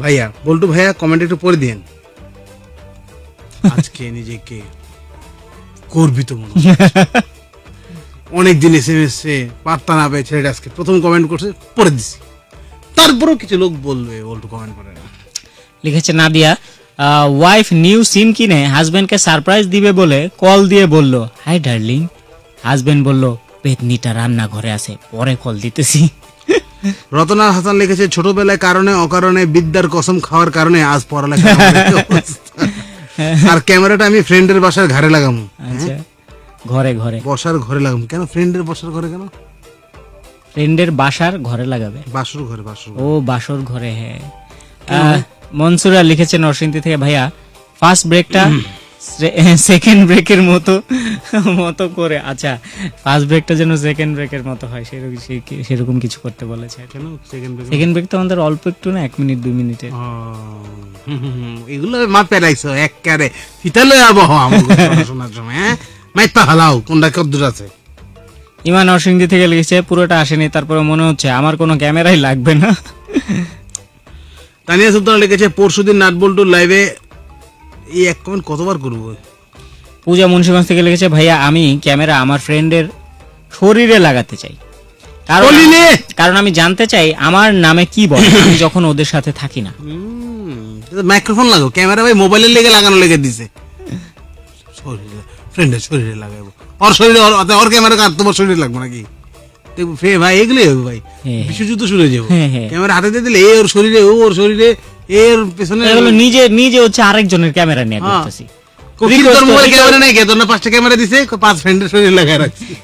ভাইয়া। বল্টু ভাইয়া কমেন্ট একটু পড়ে দিন আজকে নিজেকে গর্বিত মনে হচ্ছে। অনেক দিন এসে এসে পাত্তা না পেয়ে ছেলেটা আজকে প্রথম কমেন্ট করছে, পড়ে দিছি। তারপরেও কিছু লোক বলবে বল্টু কমেন্ট করে না। লিখেছে নাদিয়া ওয়াইফ নিউ সিম কিনে হাজবেন্ডকে সারপ্রাইজ দিবে বলে কল দিয়ে বলল হাই ডার্লিং হাজবেন্ড বলল পেতনিটা রান্না ঘরে আছে পরে কল দিতেছি। রতনা হাসান লিখেছে ছোটবেলায় কারণে অকারণে বিদ্যার কসম খাওয়ার কারণে আজ পড়ালেখা আর ক্যামেরাটা আমি ফ্রেন্ডের বাসার ঘরে লাগামু আচ্ছা ঘরে ঘরে। বসার ঘরে লাগামু কেন ফ্রেন্ডের বসার ঘরে কেন? ফ্রেন্ডের বাসার ঘরে লাগাবে। বাসর ঘরে বাসর ও বাসর ঘরে হ্যাঁ। মনসুরা লিখেছে নরসিংদী থেকে ভাইয়া ফার্স্ট ব্রেকটা সেকেন্ড ব্রেকের মতো মতো করে। আচ্ছা ফার্স্ট ব্রেকটা যেন সেকেন্ড ব্রেকের মতো হয় সেরকম সেরকম কিছু করতে বলেছে। কেন সেকেন্ড সেকেন্ড ব্রেক তো আমাদের অল্প একটু না এক মিনিট দুই মিনিটের এগুলো মা পেরাইছো এক কারে ফিতালে আবহাওয়া শোনার সময় হ্যাঁ? মাইপা হালাও কোনটা কদ্দুর আছে? ইমান নরসিংদী থেকে লিখেছে পুরোটা আসেনি তারপরে মনে হচ্ছে আমার কোনো ক্যামেরাই লাগবে না। তানিয়া সুলতান লিখেছে পরশুদিন নাট বল্টুর লাইভে এই এক কমেন্ট কতবার করব? পূজা মুন্সিগঞ্জ থেকে লিখেছে ভাইয়া আমি ক্যামেরা আমার ফ্রেন্ডের শরীরে লাগাতে চাই। কারণ কারণ আমি জানতে চাই আমার নামে কি বলে আমি যখন ওদের সাথে থাকি না। মাইক্রোফোন লাগো। ক্যামেরা ভাই মোবাইলের লেগে লাগানো লেগে দিছে। শরীরে ফ্রেন্ডের শরীরে লাগাবো ওর শরীরে ওর ক্যামেরা কার তোমার শরীরে লাগবে নাকি? ফে ভাই হবে ভাই। হ্যাঁ। বিশ্বযুদ্ধ শুরু হয়ে যাব। হ্যাঁ, হ্যাঁ। ক্যামেরা হাতে দিয়ে দিলে এ ওর শরীরে ও ওর শরীরে এ ওর পেছনে এগুলো নিজে নিজে হচ্ছে আরেকজনের ক্যামেরা নিয়ে হ্যাঁ। করতেছি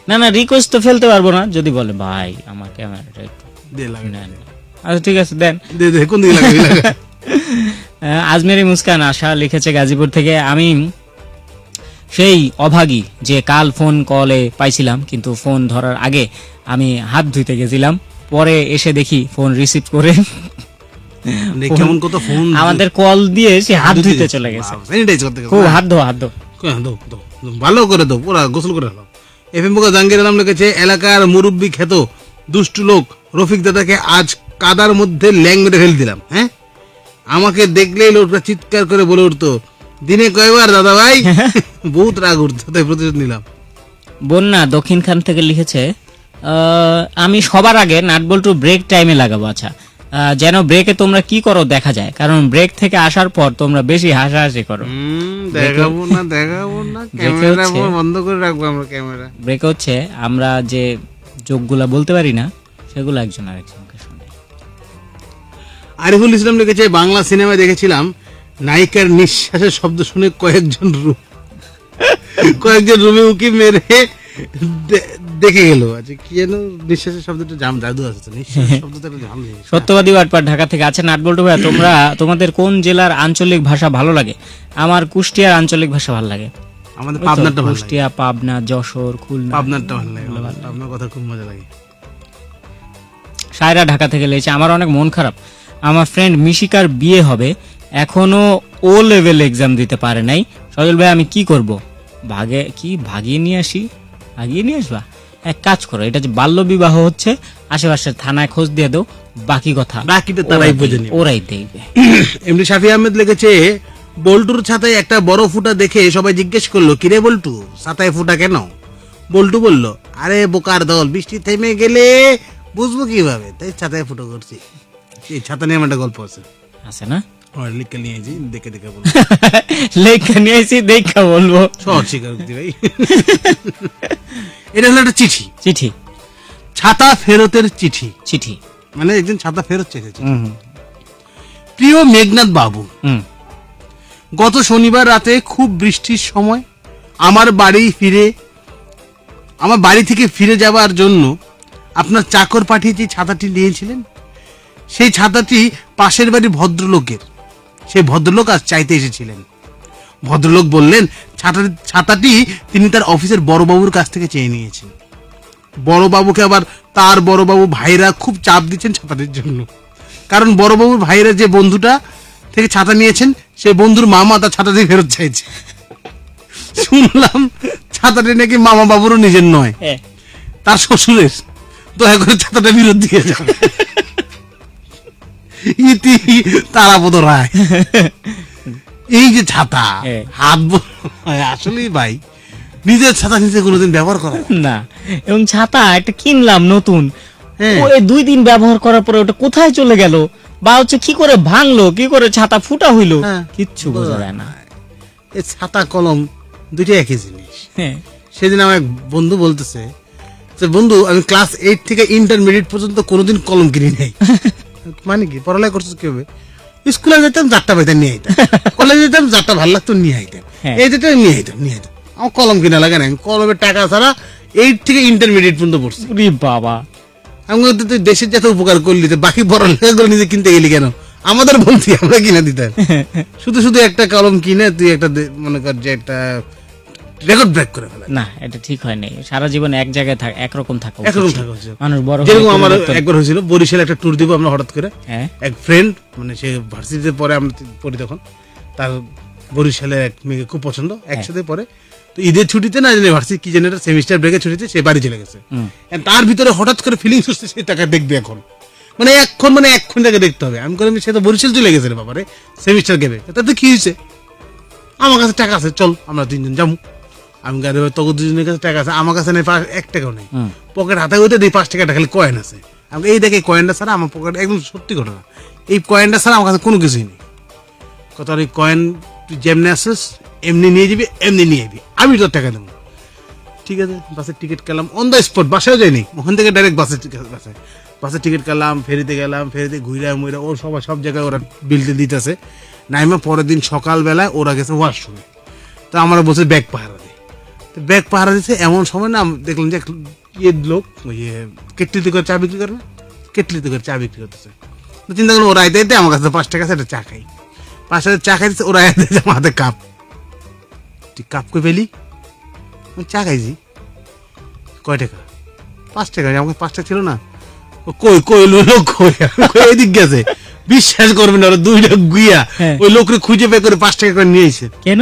না না রিকোয়েস্ট তো ফেলতে পারব না। যদি বলে ভাই আমার ক্যামেরাটা আচ্ছা ঠিক আছে দেন। আজমেরি মুস্কান আশা লিখেছে গাজীপুর থেকে। আমি সেই অভাগী যে কাল ফোন কলে পাইছিলাম কিন্তু ফোন ধরার আগে আমি হাত ধুইতে গেছিলাম। পরে এসে দেখি ফোন রিসিভ করে কেমন কত ফোন আমাদের কল দিয়ে সে হাত ধুইতে চলে গেছে। খুব হাত ধো হাত ধো। ভালো করে দো পুরা গোসল করে দাও এফ এম বোকা জাহাঙ্গীর আলম লিখেছে এলাকার মুরব্বী খ্যাত দুষ্টু লোক। রফিক দাদাকে আজ কাদার মধ্যে ল্যাং মেরে ফেলে দিলাম হ্যাঁ? আমাকে দেখলেই লোকটা চিৎকার করে বলে উঠতো দিনে কয়বার দাদা ভাই? বহুত রাগ উঠতো তাই প্রতিশোধ নিলাম। বন্যা দক্ষিণ খান থেকে লিখেছে আমি সবার আগে নাটবল্টু ব্রেক টাইমে লাগাবো আচ্ছা। যেন ব্রেকে তোমরা কি করো দেখা যায়। কারণ ব্রেক থেকে আসার পর তোমরা বেশি হাসাহাসি করো। দেখাবো না দেখাবো না ক্যামেরা বন্ধ করে রাখব আমরা ক্যামেরা ব্রেক হচ্ছে আমরা যে যোগগুলা বলতে পারি না সেগুলো একজন আরেকজনকে শুনে আরিফুল ইসলাম লিখেছে বাংলা সিনেমায় দেখেছিলাম। নায়িকার নিঃশ্বাসের শব্দ শুনে কয়েকজন রু- কয়েকজন রুমে উকি মেরে দেখে গেল। আচ্ছা কি যেন নিঃশ্বাসের শব্দটা জাম জাদু আছে তো। নিঃশ্বাসের শব্দটা একটা জাম। সত্যবাদী বাটপার ঢাকা থেকে আছে নাটবল্টু ভাইয়া তোমরা তোমাদের কোন জেলার আঞ্চলিক ভাষা ভালো লাগে? আমার কুষ্টিয়ার আঞ্চলিক ভাষা ভালো লাগে। আমাদের তো, ভালো কুষ্টিয়া পাবনা যশোর খুলনা। পাবনারটা ভালো লাগে। আমার পাবনার কথা খুব মজা লাগে। সায়রা ঢাকা থেকে লেগেছে। আমার অনেক মন খারাপ। আমার ফ্রেন্ড মিশিকার বিয়ে হবে। এখনও ও লেভেল এক্সাম দিতে পারে নাই। সজল ভাই আমি কি করব? ভাগে কি? ভাগিয়ে নিয়ে আসি? ভাগিয়ে নিয়ে আসবা? এক কাজ করো এটা যে বাল্য বিবাহ হচ্ছে আশেপাশের থানায় খোঁজ দিয়ে দাও বাকি কথা বাকিটা তারাই বুঝে নেবে। ওরাই দেখবে এমনি শাফি আহমেদ লিখেছে বল্টুর ছাতায় একটা বড় ফুটা দেখে সবাই জিজ্ঞেস করল কিরে বল্টু ছাতায় ফুটা কেন? বল্টু বলল আরে বোকার দল বৃষ্টি থেমে গেলে বুঝব কীভাবে? তাই ছাতায় ফুটো করছি। এই ছাতা নিয়ে আমার একটা গল্প আছে। আছে না? আমার লিখে নিয়েছি দেখে দেখে বলব লেখা নিয়ে দেখা বলব সহজ স্বীকারোক্তি ভাই এটা হলো একটা চিঠি চিঠি ছাতা ফেরতের চিঠি চিঠি মানে একজন ছাতা ফেরত চেয়েছে প্রিয় মেঘনাথ বাবু গত শনিবার রাতে খুব বৃষ্টির সময় আমার বাড়ি ফিরে আমার বাড়ি থেকে ফিরে যাওয়ার জন্য আপনার চাকর পাঠিয়ে যে ছাতাটি নিয়েছিলেন সেই ছাতাটি পাশের বাড়ি ভদ্রলোকের। সেই ভদ্রলোক আজ চাইতে এসেছিলেন। ভদ্রলোক বললেন ছাতা ছাতাটি তিনি তার অফিসের বড়বাবুর কাছ থেকে চেয়ে নিয়েছেন। বড়বাবুকে আবার তার বড়বাবু ভাইরা খুব চাপ দিচ্ছেন ছাতাটির জন্য। কারণ বড়বাবুর ভাইরা যে বন্ধুটা থেকে ছাতা নিয়েছেন সেই বন্ধুর মামা তার ছাতাটি ফেরত চাইছে। শুনলাম ছাতাটি নাকি মামা বাবুরও নিজের নয়। হ্যাঁ। তার শ্বশুরের। দয়া করে ছাতাটা বিরোধ দিয়ে যাবে ইতি তারাপদ রায়। এই যে ছাতা। হাত আসলেই ভাই নিজের ছাতা নিজে কোনোদিন ব্যবহার করা না এবং ছাতা একটা কিনলাম নতুন। ও এই দুই দিন ব্যবহার করার পরে ওটা কোথায় চলে গেল? বা হচ্ছে কি করে ভাঙলো কি করে ছাতা ফুটা হইল? হ্যাঁ। কিচ্ছু বোঝা যায় না। এই ছাতা কলম দুইটা একই জিনিস। হ্যাঁ। সেদিন আমার এক বন্ধু বলতেছে যে বন্ধু আমি ক্লাস এইট থেকে ইন্টারমিডিয়েট পর্যন্ত কোনোদিন কলম কিনি নাই। মানে কি? পড়ালেখা করছিস কি হবে স্কুলে যেতাম চারটা পাইতাম নিয়ে আইতাম। কলেজে যেতাম চারটা ভালো লাগতো নিয়ে আইতাম। হ্যাঁ। এই যেটা নিয়ে আইতাম নিয়ে আইতাম। আমার কলম কিনা লাগে না আমি কলমের টাকা ছাড়া এইট থেকে ইন্টারমিডিয়েট পর্যন্ত পড়ছি। বাবা। আমি তুই দেশের যাতে উপকার করলি তো বাকি পড়ালেখাগুলো নিজে কিনতে গেলি কেন? আমাদের বলতি আমরা কিনে দিতাম। শুধু শুধু একটা কলম কিনে তুই একটা মনে কর যে একটা রেকর্ড ব্রেক করে ফেলা না এটা ঠিক হয় নাই সারা জীবন এক জায়গায় থাক একরকম থাকা উচিত একরকম ছিল। থাকা উচিত। মানুষ বড় যেরকম আমার একবার হয়েছিল বরিশাল একটা ট্যুর দিব আমরা হঠাৎ করে। হ্যাঁ। এক ফ্রেন্ড মানে সে ভার্সিটিতে পরে আমরা পড়ি তখন। তার বরিশালের এক মেয়েকে খুব পছন্দ। একসাথে পরে তো ঈদের ছুটিতে না জানি ভার্সিটি কি জানি সেমিস্টার ব্রেকের ছুটিতে সে বাড়ি চলে গেছে। তার ভিতরে হঠাৎ করে ফিলিংস হচ্ছে সে তাকে দেখবে এখন। মানে এখন মানে এক্ষণ তাকে দেখতে হবে। আমি করলাম সে তো বরিশাল চলে গেছে রে বাবারে সেমিস্টার গেবে তাতে কি হয়েছে? আমার কাছে টাকা আছে চল আমরা তিনজন যাব। আমি গাড়ি দুজনের কাছে টাকা আছে আমার কাছে নেই এক টাকাও নেই। পকেট হাতে হইতে দিই পাঁচ টাকাটা খালি কয়েন আছে। আমি এই দেখে কয়েনটা ছাড়া আমার পকেট একদম সত্যি ঘটনা। এই কয়েনটা ছাড়া আমার কাছে কোনো কিছুই নেই। কত এই কয়েন তুই যেমনি আসিস এমনি নিয়ে যাবি এমনি নিয়ে যাবি আমি তোর টাকা দেবো। ঠিক আছে বাসের টিকিট কাটলাম অন দ্য স্পট বাসায় যাইনি। ওখান থেকে ডাইরেক্ট বাসের বাসে। বাসায় বাসের টিকিট কাটলাম ফেরিতে গেলাম ফেরিতে ঘুরে মুইরা ও সবাই সব জায়গায় ওরা বিলতে দিতেছে। নাইমা পরের দিন সকালবেলায় ওরা গেছে ওয়াশরুমে তো আমরা বসে ব্যাগ পাহারা দিই। তো ব্যাগ পাহারা দিচ্ছে এমন সময় না দেখলাম যে ইয়ে লোক ওই ইয়ে কেটলিতে করে চা বিক্রি করে না? কেটলিতে করে চা বিক্রি করতেছে। তো চিন্তা করলাম ওরা আইতে আইতে আমার কাছে পাঁচ টাকা একটা চা খাই। পাঁচ টাকা চা খাইতেছে ওরা আইতে আমার হাতে কাপ। তুই কাপ কই পেলি? আমি চা খাইছি। কয় টাকা? পাঁচ টাকা। আমাকে পাঁচ টাকা ছিল না। কই কই লোক কই? এদিক গেছে। বিশ্বাস করবেন না ওরা দুইটা গুইয়া হ্যাঁ। ওই লোকরে খুঁজে বের করে পাঁচ টাকা করে নিয়ে এসে কেন?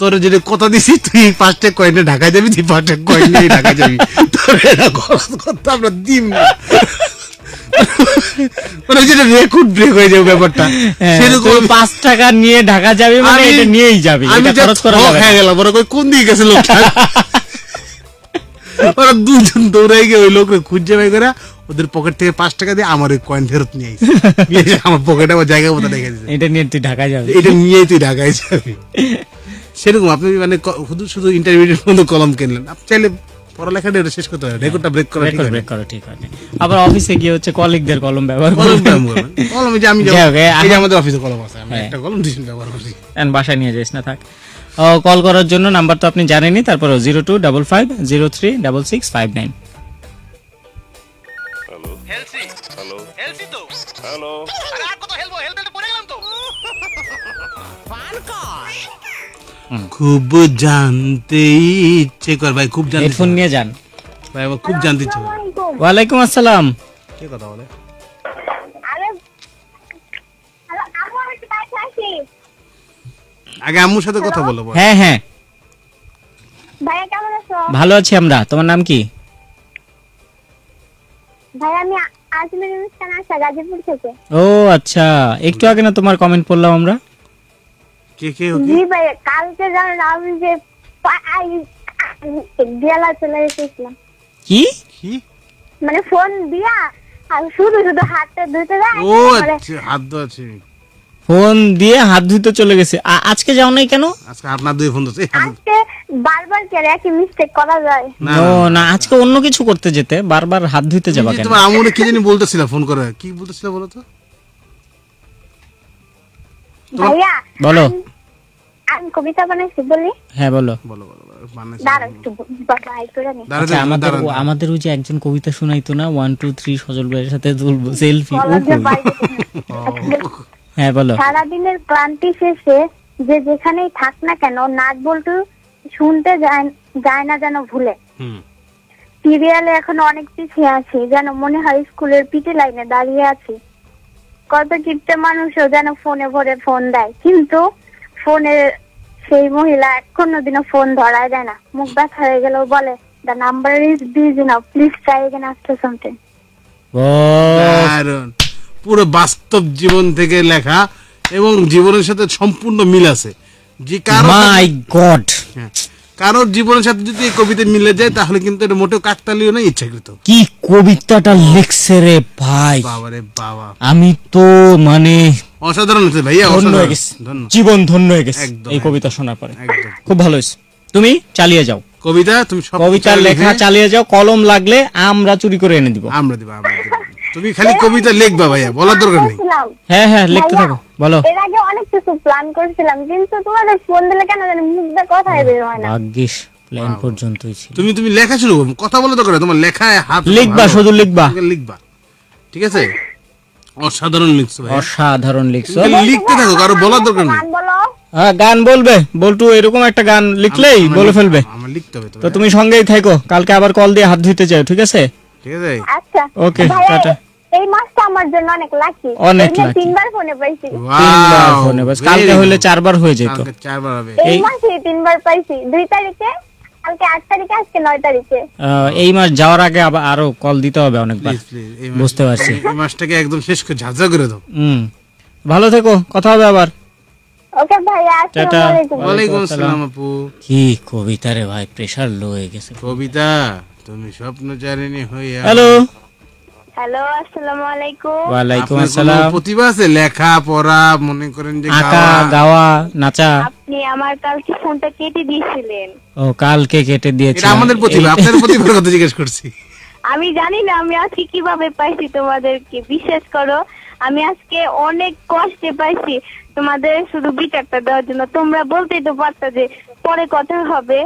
তোর যদি কথা দিছি তুই পাঁচ টাকা কয়েনে ঢাকায় যাবি তুই টাকা কয়েন নিয়ে ঢাকায় যাবি। তোর এটা খরচ করতে আমরা দিম না। মানে যেটা রেকর্ড ব্রেক হয়ে যাবে ব্যাপারটা। হ্যাঁ, সেরকম পাঁচ টাকা নিয়ে ঢাকা যাবে মানে এটা নিয়েই যাবে আমি খরচ করা। হয়ে গেলাম। ওরা কই কোন দিকে গেছে লোকটা? ওরা দুজন দৌড়াই গিয়ে ওই লোককে খুঁজে বাই করে ওদের পকেট থেকে পাঁচ টাকা দিয়ে আমার ওই কয়েন ফেরত নিয়ে নিয়ে আমার পকেটে আমার জায়গা মতো রেখে দিয়েছে এটা নিয়ে তুই ঢাকায় যাবি। এটা নিয়েই তুই ঢাকায় যাবি। সেরকম। আপনি মানে শুধু শুধু ইন্টারমিডিয়েট মতো কলম কিনলেন। আপনি চাইলে পড়ালেখাটা এটা শেষ করতে পারেন। রেকর্ডটা ব্রেক করা ঠিক ব্রেক করো ঠিক আছে। আবার অফিসে গিয়ে হচ্ছে কলিগদের কলম ব্যবহার কলম কলম যে আমি এই আমাদের অফিসে কলম আছে। আমি হ্যাঁ। একটা কলম টিউশন ব্যবহার করি। And বাসায় নিয়ে যাইস না থাক। কল করার জন্য নাম্বার তো আপনি জানেনই তারপরে zero two double five zero three double six five nine হেলসি hello হেলসি তো? হ্যালো খুব জানতে ইচ্ছে কর ভাই খুব জানতে হেডফোন নিয়ে যান। ভাই আমার খুব জানতে ইচ্ছে করে। ওয়ালাইকুম আসসালাম। কে কথা বলে? আগে আম্মুর সাথে কথা বলো হ্যাঁ হ্যাঁ। ভাইয়া কেমন আছো? ভালো আছি আমরা। তোমার নাম কি? ভাই আমি আজমির অনুষ্ঠান আসা গাজীপুর থেকে। ও আচ্ছা। একটু আগে না তোমার কমেন্ট পড়লাম আমরা। কে কে জি ভাই কালকে জানেন আমি যে চলে এসেছিলাম। কি? কি? মানে ফোন দিয়া আর শুধু শুধু হাতটা ধুতে ও আচ্ছা হাত ফোন দিয়ে হাত ধুতে চলে গেছে। আজকে যাও নাই কেন? আজকে আপনার দুই ফোন হাত- আজকে বারবার কে একই মিস্টেক করা যায়? না ও না। আজকে অন্য কিছু করতে যেতে বারবার হাত ধুইতে যাবা কেন? তোমার আমুরে কি জানি বলতেছিল ফোন করে। কি বলতেছিল বলো তো? ভাইয়া বলো। আমি- কবিতা বানাইছি বলি? হ্যাঁ বলো। বলো বলো বলো, বানাইছি। দাঁড়া একটু বাই করে নি দাঁড়াতে আমাদের ওই যে একজন কবিতা শোনাইতো না ওয়ান টু থ্রি সজল ভাইয়ের সাথে তুলবো সেলফি হ্যাঁ বলো। সারাদিনের ক্লান্তি শেষে যে যেখানেই থাক না কেন নাচ বলটু শুনতে যায় যায় না যেন ভুলে। সিরিয়ালে এখন অনেক পিছিয়ে আছি যেন মনে হয় স্কুলের পিটি লাইনে দাঁড়িয়ে আছি। কত কিপটে মানুষও যেন ফোনে ভরে ফোন দেয়। কিন্তু ফোনের সেই মহিলা কোনোদিনও ফোন ধরায় দেয় না। মুখ ব্যথা হয়ে গেলেও বলে the number is busy now please try again after something পুরো বাস্তব জীবন থেকে লেখা এবং জীবনের সাথে সম্পূর্ণ মিল আছে। যে কারও মাই গড কারোর জীবনের সাথে যদি এই কবিতা মিলে যায় তাহলে কিন্তু এটা মোটেও কাকতালীয় না ইচ্ছাকৃত। কি কবিতাটা লিখছে রে ভাই? বাবারে বাবা। আমি তো মানে অসাধারণ হচ্ছে ভাইয়া ধন্য হয়ে গেছি। জীবন ধন্য হয়ে গেছে এই কবিতা শোনার পরে। খুব ভালো হয়েছে। তুমি চালিয়ে যাও। কবিতা তুমি সব কবিতার কিছু লেখা চালিয়ে যাও কলম লাগলে আমরা চুরি করে এনে দিব। আমরা দিব আমরা দিব। তুমি খালি কবিতা লিখবা ভাইয়া বলার দরকার নেই। হ্যাঁ হ্যাঁ লিখতে থাকো। বলো। এর আগে অনেক কিছু প্ল্যান করেছিলাম কিন্তু তোমাদের ফোন দিলে কেন জানি মুখ দিয়ে কথাই বের হয় না। ভাগ্যিস প্ল্যান পর্যন্তই ছিল। তুমি তুমি লেখা শুরু করো কথা বলে দরকার নেই, তোমার লেখায় হাত লিখবা শুধু লিখবা। লিখবা। ঠিক আছে? অসাধারণ লিখছো ভাই। অসাধারণ লিখছো। লিখতে থাকো কারও বলার দরকার নেই। গান হ্যাঁ গান বলবে। বলটু এরকম একটা গান লিখলেই বলে ফেলবে। আমার লিখতে হবে তো তো তুমি সঙ্গেই থাকো কালকে আবার কল দিয়ে হাত ধুইতে যাও ঠিক আছে? ঠিক আছে আচ্ছা ভাইয়া, টাটা। এই মাসটা আমার জন্য অনেক লাকি অনেক lucky। তিনবার ফোনে পাইছি। তিনবার ফোনে বাস কালকে হলে চারবার হয়ে যেত। চারবার হবে। এই এই- মাসে তিনবার পাইছি। দুই তারিখে কালকে আট তারিখে আজকে নয় তারিখে। এই মাস যাওয়ার আগে আবার আরও কল দিতে হবে অনেকবার। প্লিজ প্লিজ এই মাস- বুঝতে পারছি। এই মাসটাকে একদম শেষ করে ঝাঁঝা করে দাও। হুম। ভালো থেকো। কথা হবে আবার। ওকে। আসসালামু আলাইকুম। ওয়ালাইকুম। আসসালাম আপু। কি কবিতা রে ভাই প্রেসার লো হয়ে গেছে। কবিতা তুমি স্বপ্নচারিণী হইয়া হ্যালো হ্যালো আসসালামু আলাইকুম। ওয়ালাইকুম আপনার আসসালাম। প্রতিভা আছে? লেখা পড়া মনে করেন যে আঁকা গাওয়া? গাওয়া নাচা। আপনি আমার কালকে ফোনটা কেটে দিয়েছিলেন। ও কালকে কেটে দিয়েছে এটা আমাদের প্রতিভা আপনার প্রতিভার কথা জিজ্ঞেস করছি। আমি জানি না আমি আজকে কীভাবে পাইছি তোমাদেরকে বিশ্বাস করো আমি আজকে অনেক কষ্টে পাইছি তোমাদের শুধু বিচারটা দেওয়ার জন্য। তোমরা বলতেই তো পারতা যে পরে কথা হবে।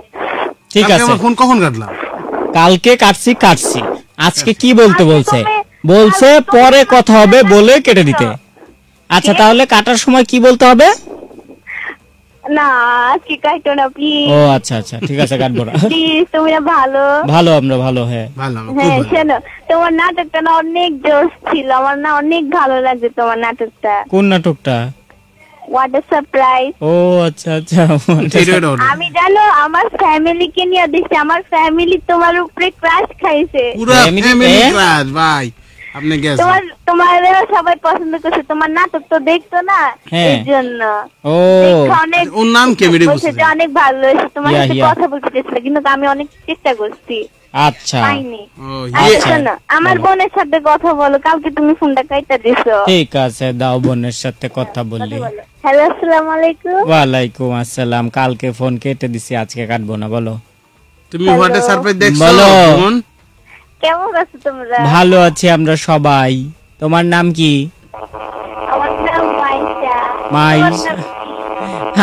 ঠিক আছে। ফোন কখন কাটলাম? কালকে কাটছি কাটছি। আজকে কি বলতে বলছে? বলছে পরে কথা হবে বলে কেটে দিতে। আচ্ছা তাহলে কাটার সময় কি বলতে হবে? না আজকে কাইটো না প্লিজ ও আচ্ছা আচ্ছা ঠিক আছে কাটবো না। প্লিজ তুমি ভালো। ভালো আমরা ভালো হ্যাঁ। ভালো হ্যাঁ শোনো তোমার নাটকটা না অনেক জোশ ছিল আমার না অনেক ভালো লাগছে তোমার নাটকটা। কোন নাটকটা? হোয়াট এ সারপ্রাইজ ও আচ্ছা আচ্ছা। আমি জানো আমার ফ্যামিলিকে নিয়ে দেখছি আমার ফ্যামিলি তোমার উপরে ক্রাশ খাইছে। পুরা ফ্যামিলি এ? ভাই। আপনি গেছেন। তোমার তোমার সবাই পছন্দ করছে। তোমার নাটক তো দেখতো না? হ্যাঁ। এই জন্য ও অনেক ওর নাম কি যে অনেক ভালো হয়েছে। তোমার সাথে কথা বলতে চেয়েছিল কিন্তু আমি অনেক চেষ্টা করছি। আচ্ছা। পাইনি। ও আচ্ছা ইয়ে। শোনো, আমার বোনের সাথে কথা বলো। কালকে তুমি ফোনটা কাইটা দিছো। ঠিক আছে দাও বোনের সাথে কথা বললি হ্যালো আসসালামু আলাইকুম। ওয়ালাইকুম আসসালাম। কালকে ফোন কেটে দিছি আজকে কাটবো না বলো। তুমি হোয়াট সারপ্রাইজ দেখছ বলো। কেমন আছো তোমরা? ভালো আছি আমরা সবাই। তোমার নাম কি? আমার নাম মাইশা। মাইশা।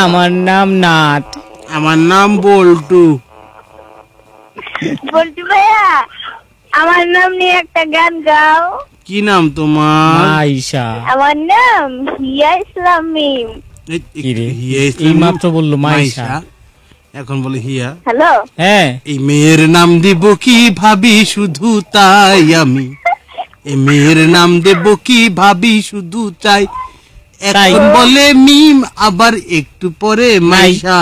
আমার নাম নাট আমার নাম বল্টু। বলছি ভাইয়া আমার নাম নিয়ে একটা গান গাও। কি নাম তোমার? মাইশা। আমার নাম হিয়া ইসলাম মিম। এই-? হিয়া মাত্র বলল মাইশা? এখন বলে হিয়া হ্যালো? হ্যাঁ। এই মেয়ের নাম দেব কি ভাবি শুধু তাই আমি। এই মেয়ের নাম দেব কি ভাবি শুধু চাই তাই। এখন বলে মিম আবার একটু পরে মাইশা।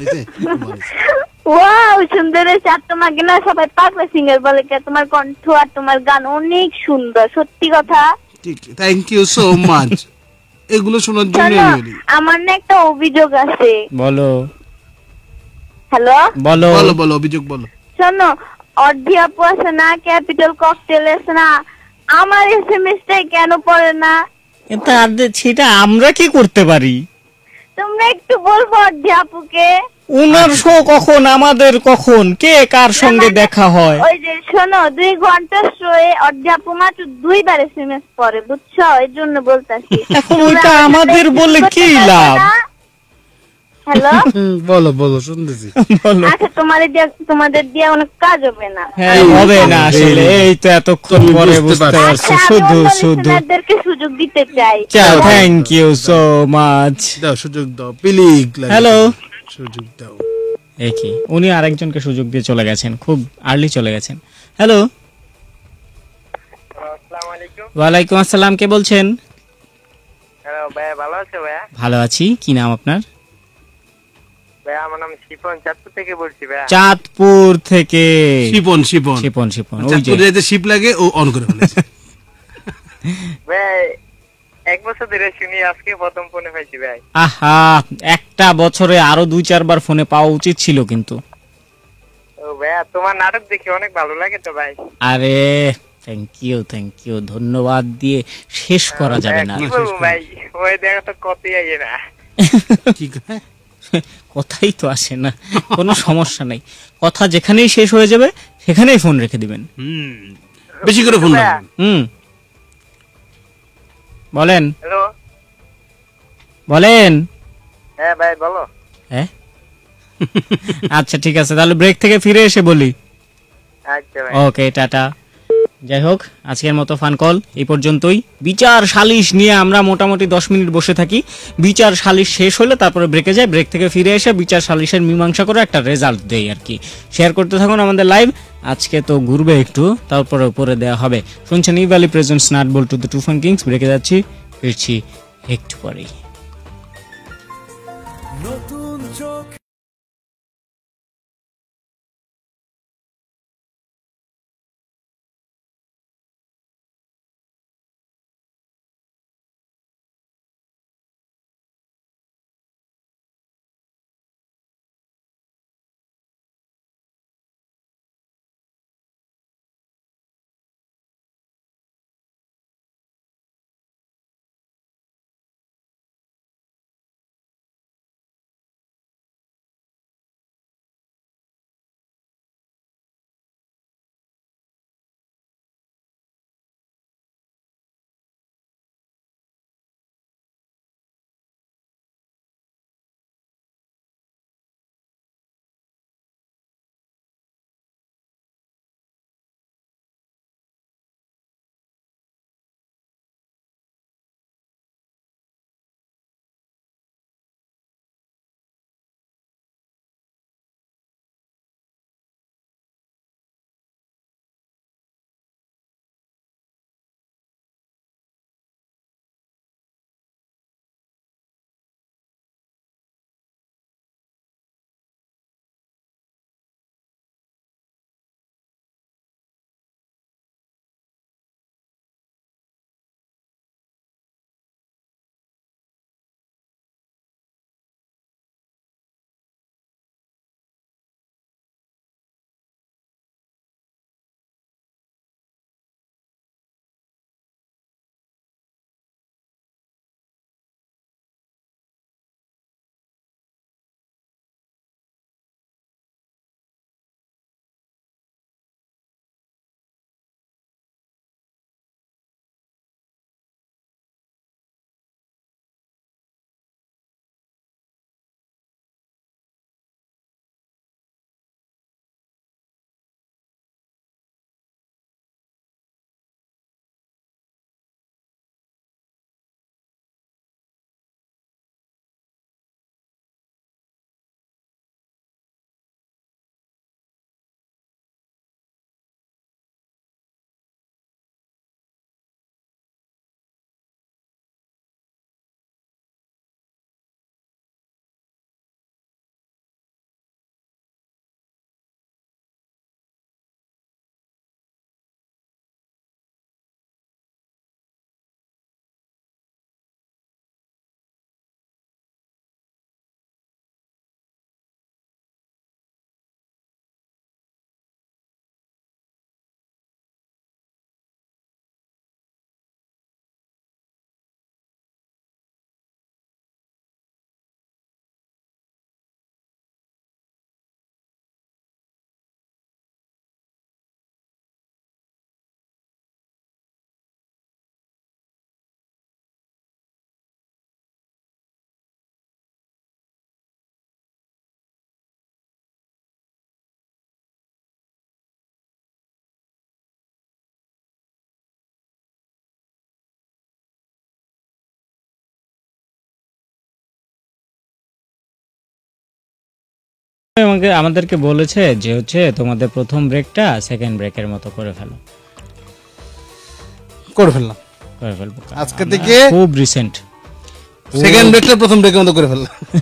ওয়াও সুন্দর আর তোমাকে না সবাই পাগলা সিঙ্গার বলে কে তোমার কণ্ঠ আর তোমার গান অনেক সুন্দর সত্যি কথা। ঠিক থ্যাংক ইউ সো মাচ এগুলো শোনার জন্য শোনো আমার না একটা অভিযোগ আছে। বলো। হ্যালো বলো। বলো বলো অভিযোগ বলো। শোনো অর্ধি আপু আছে না ক্যাপিটাল ককটেল আছে না আমার এস এম কেন পড়ে না? এটা সেটা আমরা কি করতে পারি? তোমরা একটু বলব অর্ধি আপুকে। উনার শো কখন আমাদের কখন কে কার সঙ্গে দেখা হয়? ওই যে শোনো দুই ঘণ্টা শোয়ে আপু মাত্র দুইবার এস এম এস পড়ে বুঝছ? এর জন্য বলতাছি। এখন ওইটা আমাদের বলে কি লাভ? হ্যালো? বলো বলো শুনতেছি। আচ্ছা তোমাদের দিয়ে তোমাদের দিয়ে অনেক কাজ হবে না? হ্যাঁ হবে না আসলে। এই তো এতক্ষণ পরে বুঝতে পারছ। আচ্ছা, শুধু শুধু। সুযোগ দিতে চাই। চাও থ্যাংক ইউ সো মাচ দাও সুযোগ দাও প্লিজ হ্যালো সুযোগ দাও। একই উনি আরেকজনকে সুযোগ দিয়ে চলে গেছেন খুব আর্লি চলে গেছেন। হ্যালো ওয়ালাইকুম আসসালাম কে বলছেন? হ্যালো ভাইয়া ভালো আছো ভাইয়া? ভালো আছি কি নাম আপনার? ভাইয়া আমার নাম শিপন চাঁদপুর থেকে বলছি ভাইয়া চাঁদপুর থেকে। শিপন শিপন। শিপন শিপন ওই যে। শিপ লাগে ও অন করে ফেলেছে। ভাই এক বছর ধরে শুনি আজকে প্রথম ফোনে পাইছি ভাই আহা একটা বছরে আরও দুই চারবার ফোনে পাওয়া উচিত ছিল কিন্তু। ও ভাইয়া তোমার নাটক দেখে অনেক ভালো লাগে তো ভাই। আরে থ্যাংক ইউ থ্যাংক ইউ ধন্যবাদ দিয়ে শেষ করা যাবে না। কি বলব ভাই ওই দেখা তো কতই আগে না। ঠিক আছে কথাই তো আসে না। কোনো সমস্যা নাই। কথা যেখানেই শেষ হয়ে যাবে সেখানেই ফোন রেখে দিবেন। হুম বেশি করে ফোন লাগবে হুম। বলেন। হ্যালো। বলেন। হ্যাঁ ভাই বলো। হ্যাঁ? আচ্ছা ঠিক আছে। তাহলে ব্রেক থেকে ফিরে এসে বলি। আচ্ছা ভাই। Okay ta-ta. যাই হোক, আজকের মতো ফান কল এই পর্যন্তই। বিচার সালিশ নিয়ে আমরা মোটামুটি দশ মিনিট বসে থাকি। বিচার সালিশ শেষ হলে তারপরে ব্রেকে যায় ব্রেক থেকে ফিরে এসে বিচার সালিশের মীমাংসা করে একটা রেজাল্ট দেই আর কি। শেয়ার করতে থাকুন আমাদের লাইভ আজকে তো ঘুরবে একটু, তারপরে উপরে দেওয়া হবে। শুনছেন Evaly present nut Boltu the two fun kings ব্রেকে যাচ্ছি, ফিরছি একটু পরেই। আমাকে আমাদেরকে বলেছে যে হচ্ছে তোমাদের প্রথম ব্রেকটা সেকেন্ড ব্রেকের মতো করে ফেলো। করে ফেললাম। করে ফেলব। আজকে থেকে- খুব রিসেন্ট সেকেন্ড ব্রেকটা প্রথম ব্রেকের মতো করে ফেললাম।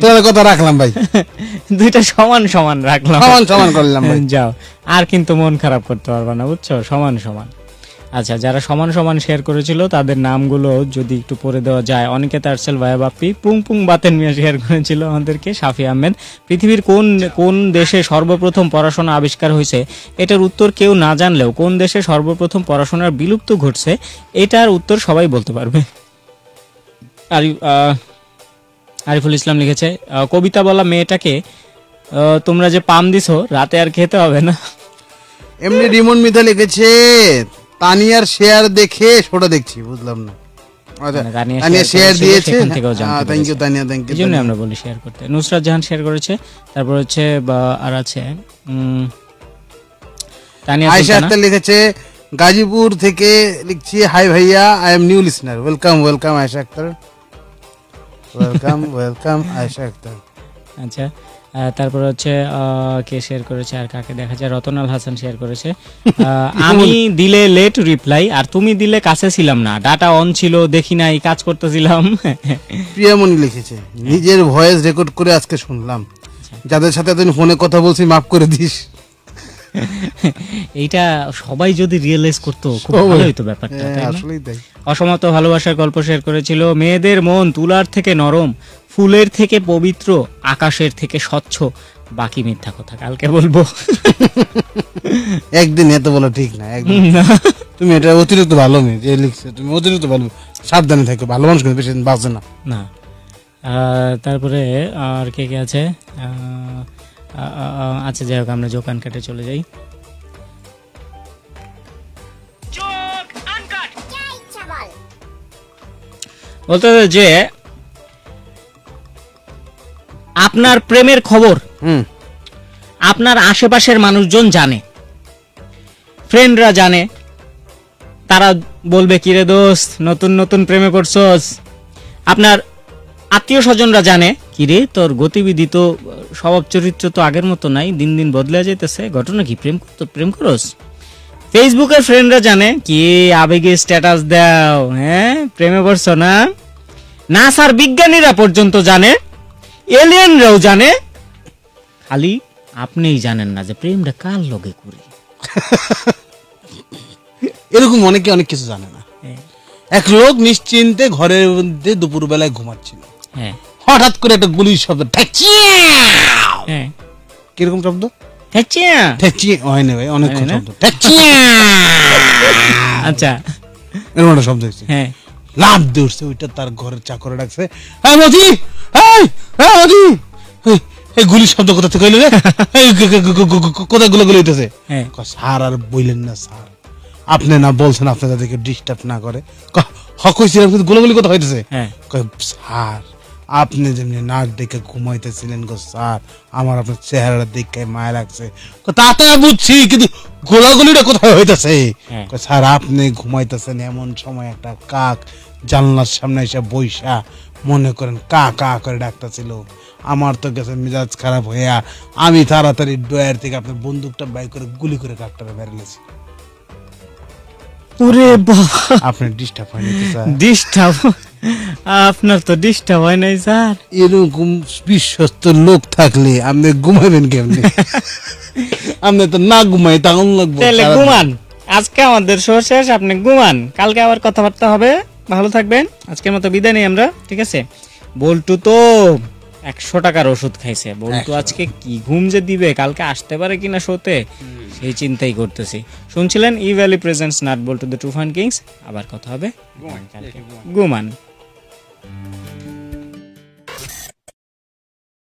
তোমার কথা রাখলাম ভাই। দুইটা সমান সমান রাখলাম। সমান সমান করলাম ভাই। যাও। আর কিন্তু মন খারাপ করতে পারবে না বুঝছ? সমান সমান। আচ্ছা যারা সমান সমান শেয়ার করেছিল, তাদের নামগুলো যদি একটু পড়ে দেওয়া যায়, অনেকে তারসেল ভাইয়া বাপ্পি, পুং পুং বাতেন মিয়া শেয়ার করেছিল আমাদেরকে, শাফি আহমেদ। পৃথিবীর কোন কোন দেশে সর্বপ্রথম পড়াশোনা আবিষ্কার হয়েছে? এটার উত্তর কেউ না জানলেও কোন দেশে সর্বপ্রথম পড়াশোনার বিলুপ্ত ঘটছে? এটার উত্তর সবাই বলতে পারবে। আর আরিফুল ইসলাম লিখেছে কবিতা বলা মেয়েটাকে তোমরা যে পাম দিছো, রাতে আর খেতে হবে না। এমনি রিমন মিতা লিখেছে তানিয়ার শেয়ার দেখে সেটা দেখছি বুঝলাম না। আচ্ছা মানে তানিয়া তানিয়া শেয়ার দিয়েছে? সেখান থেকেও জানতে thank you Tania thank you জন্য আমরা বলি শেয়ার করতে। নুসরাত জাহান শেয়ার করেছে তারপর হচ্ছে বা আর আছে তানিয়া আয়শা আক্তার লিখেছে গাজীপুর থেকে লিখছি হাই ভাইয়া I am new listener welcome welcome Ayesha Akter. Welcome welcome Ayesha Akter. আচ্ছা তারপর হচ্ছে কে শেয়ার করেছে আর কাকে দেখা যায় রতনাল হাসান শেয়ার করেছে। আমি দিলে লেট রিপ্লাই আর তুমি দিলে কাছে ছিলাম না। ডাটা অন ছিল দেখি নাই কাজ করতেছিলাম। প্রিয়ামণি লিখেছে নিজের ভয়েস রেকর্ড করে আজকে শুনলাম। আচ্ছা। যাদের সাথে এতদিন ফোনে কথা বলছি মাফ করে দিস। এইটা সবাই যদি রিয়েলাইজ করতো খুব ভালো হতো ব্যাপারটা হ্যাঁ, অসমাপ্ত ভালোবাসার গল্প শেয়ার করেছিল মেয়েদের মন তুলার থেকে নরম। ফুলের থেকে পবিত্র আকাশের থেকে স্বচ্ছ বাকি মিথ্যা কথা কালকে বলব। একদিন এত বলা ঠিক না একদিন। তুমি এটা অতিরিক্ত ভালো মেয়ে যে লিখছে তুমি অতিরিক্ত ভালো সাবধানে থাকো ভালো মানুষ কিন্তু বেশি দিন বাঁচে না। না। আহ, তারপরে আর কে কে আছে? আচ্ছা যাই হোক আমরা জোকান কেটে চলে যাই। বলতে যে আপনার প্রেমের খবর আপনার আশেপাশের মানুষজন জানে। ফ্রেন্ডরা জানে। তারা বলবে কিরে দোস্ত নতুন নতুন প্রেমে পড়ছস। আপনার আত্মীয় স্বজনরা জানে কিরে তোর গতিবিধি তো স্বভাব চরিত্র তো আগের মতো নাই দিন দিন বদলে যাইতেছে ঘটনা কি প্রেম তো প্রেম করস? ফেসবুকের ফ্রেন্ডরা জানে কি আবেগে স্ট্যাটাস দাও হ্যাঁ প্রেমে পড়ছো না? না স্যার বিজ্ঞানীরা পর্যন্ত জানে এলিয়েনরাও জানে? খালি আপনিই জানেন না যে প্রেমটা কার লগে করি? এরকম অনেকে অনেক কিছু জানে না। এক লোক নিশ্চিন্তে ঘরের মধ্যে দুপুর বেলায় ঘুমাচ্ছিল। হ্যাঁ। হঠাৎ করে একটা গুলির শব্দ! হ্যাঁ। কীরকম শব্দ? হয় না ভাই হয় শব্দ। আচ্ছা। এরকম একটা শব্দ হচ্ছে হ্যাঁ। লাভ দৌড়ছে ওইটা তার ঘরের চাকরে ডাকছে। হ্যাঁ মজি এই হ্যাঁ মজি এই, গুলি শব্দ কোথা থেকে হইল রে? কোথায়গুলো গুলো হইতেছে? হ্যাঁ। স্যার আর বইলেন না স্যার। আপনি না বলছেন আপনি তাদেরকে ডিস্টার্ব না করে। হক হয়েছিলাম কিন্তু গোলাগুলি কথা হইতেছে? হ্যাঁ। স্যার আপনি যেমনি নাক দেখে ঘুমাইতেছিলেন গো স্যার আমার আপনার চেহারাটা দেখে মায়া লাগছে। কয়, তা তো আমি বুঝছি কিন্তু গোলাগুলিটা কোথায় হইতেছে? হ্যাঁ। স্যার আপনি ঘুমাইতেছেন এমন সময় একটা কাক জানলার সামনে এসে বইসা মনে করেন কা কা করে ডাকতেছিল। আমার তো গেছে মেজাজ খারাপ হইয়া আমি তাড়াতাড়ি ডয়ার থেকে আপনার বন্দুকটা বাই করে গুলি করে কাকটারে বেরিয়েছি ওরে বাবা আপনি ডিস্টার্ব হয়নি স্যার? ডিস্টার্ব আপনার তো ডিস্টার্ব হয় নাই স্যার। এরকম বিশ্বস্ত লোক থাকলে আপনি ঘুমাবেন কেমনি? আপনি তো না ঘুমাই তখন লাগবো তাহলে। ঘুমান। আজকে আমাদের শো শেষ আপনি ঘুমান। কালকে আবার কথাবার্তা হবে। ভালো থাকবেন। আজকের মতো বিদায় নেই আমরা ঠিক আছে? বল্টু তো একশো টাকার ওষুধ খাইছে। বলতো আজকে কি ঘুম যে দিবে কালকে আসতে পারে কিনা শোতে? সেই চিন্তাই করতেছি। শুনছিলেন Evaly presents nut Boltu the two fun kings আবার কথা হবে ঘুমান।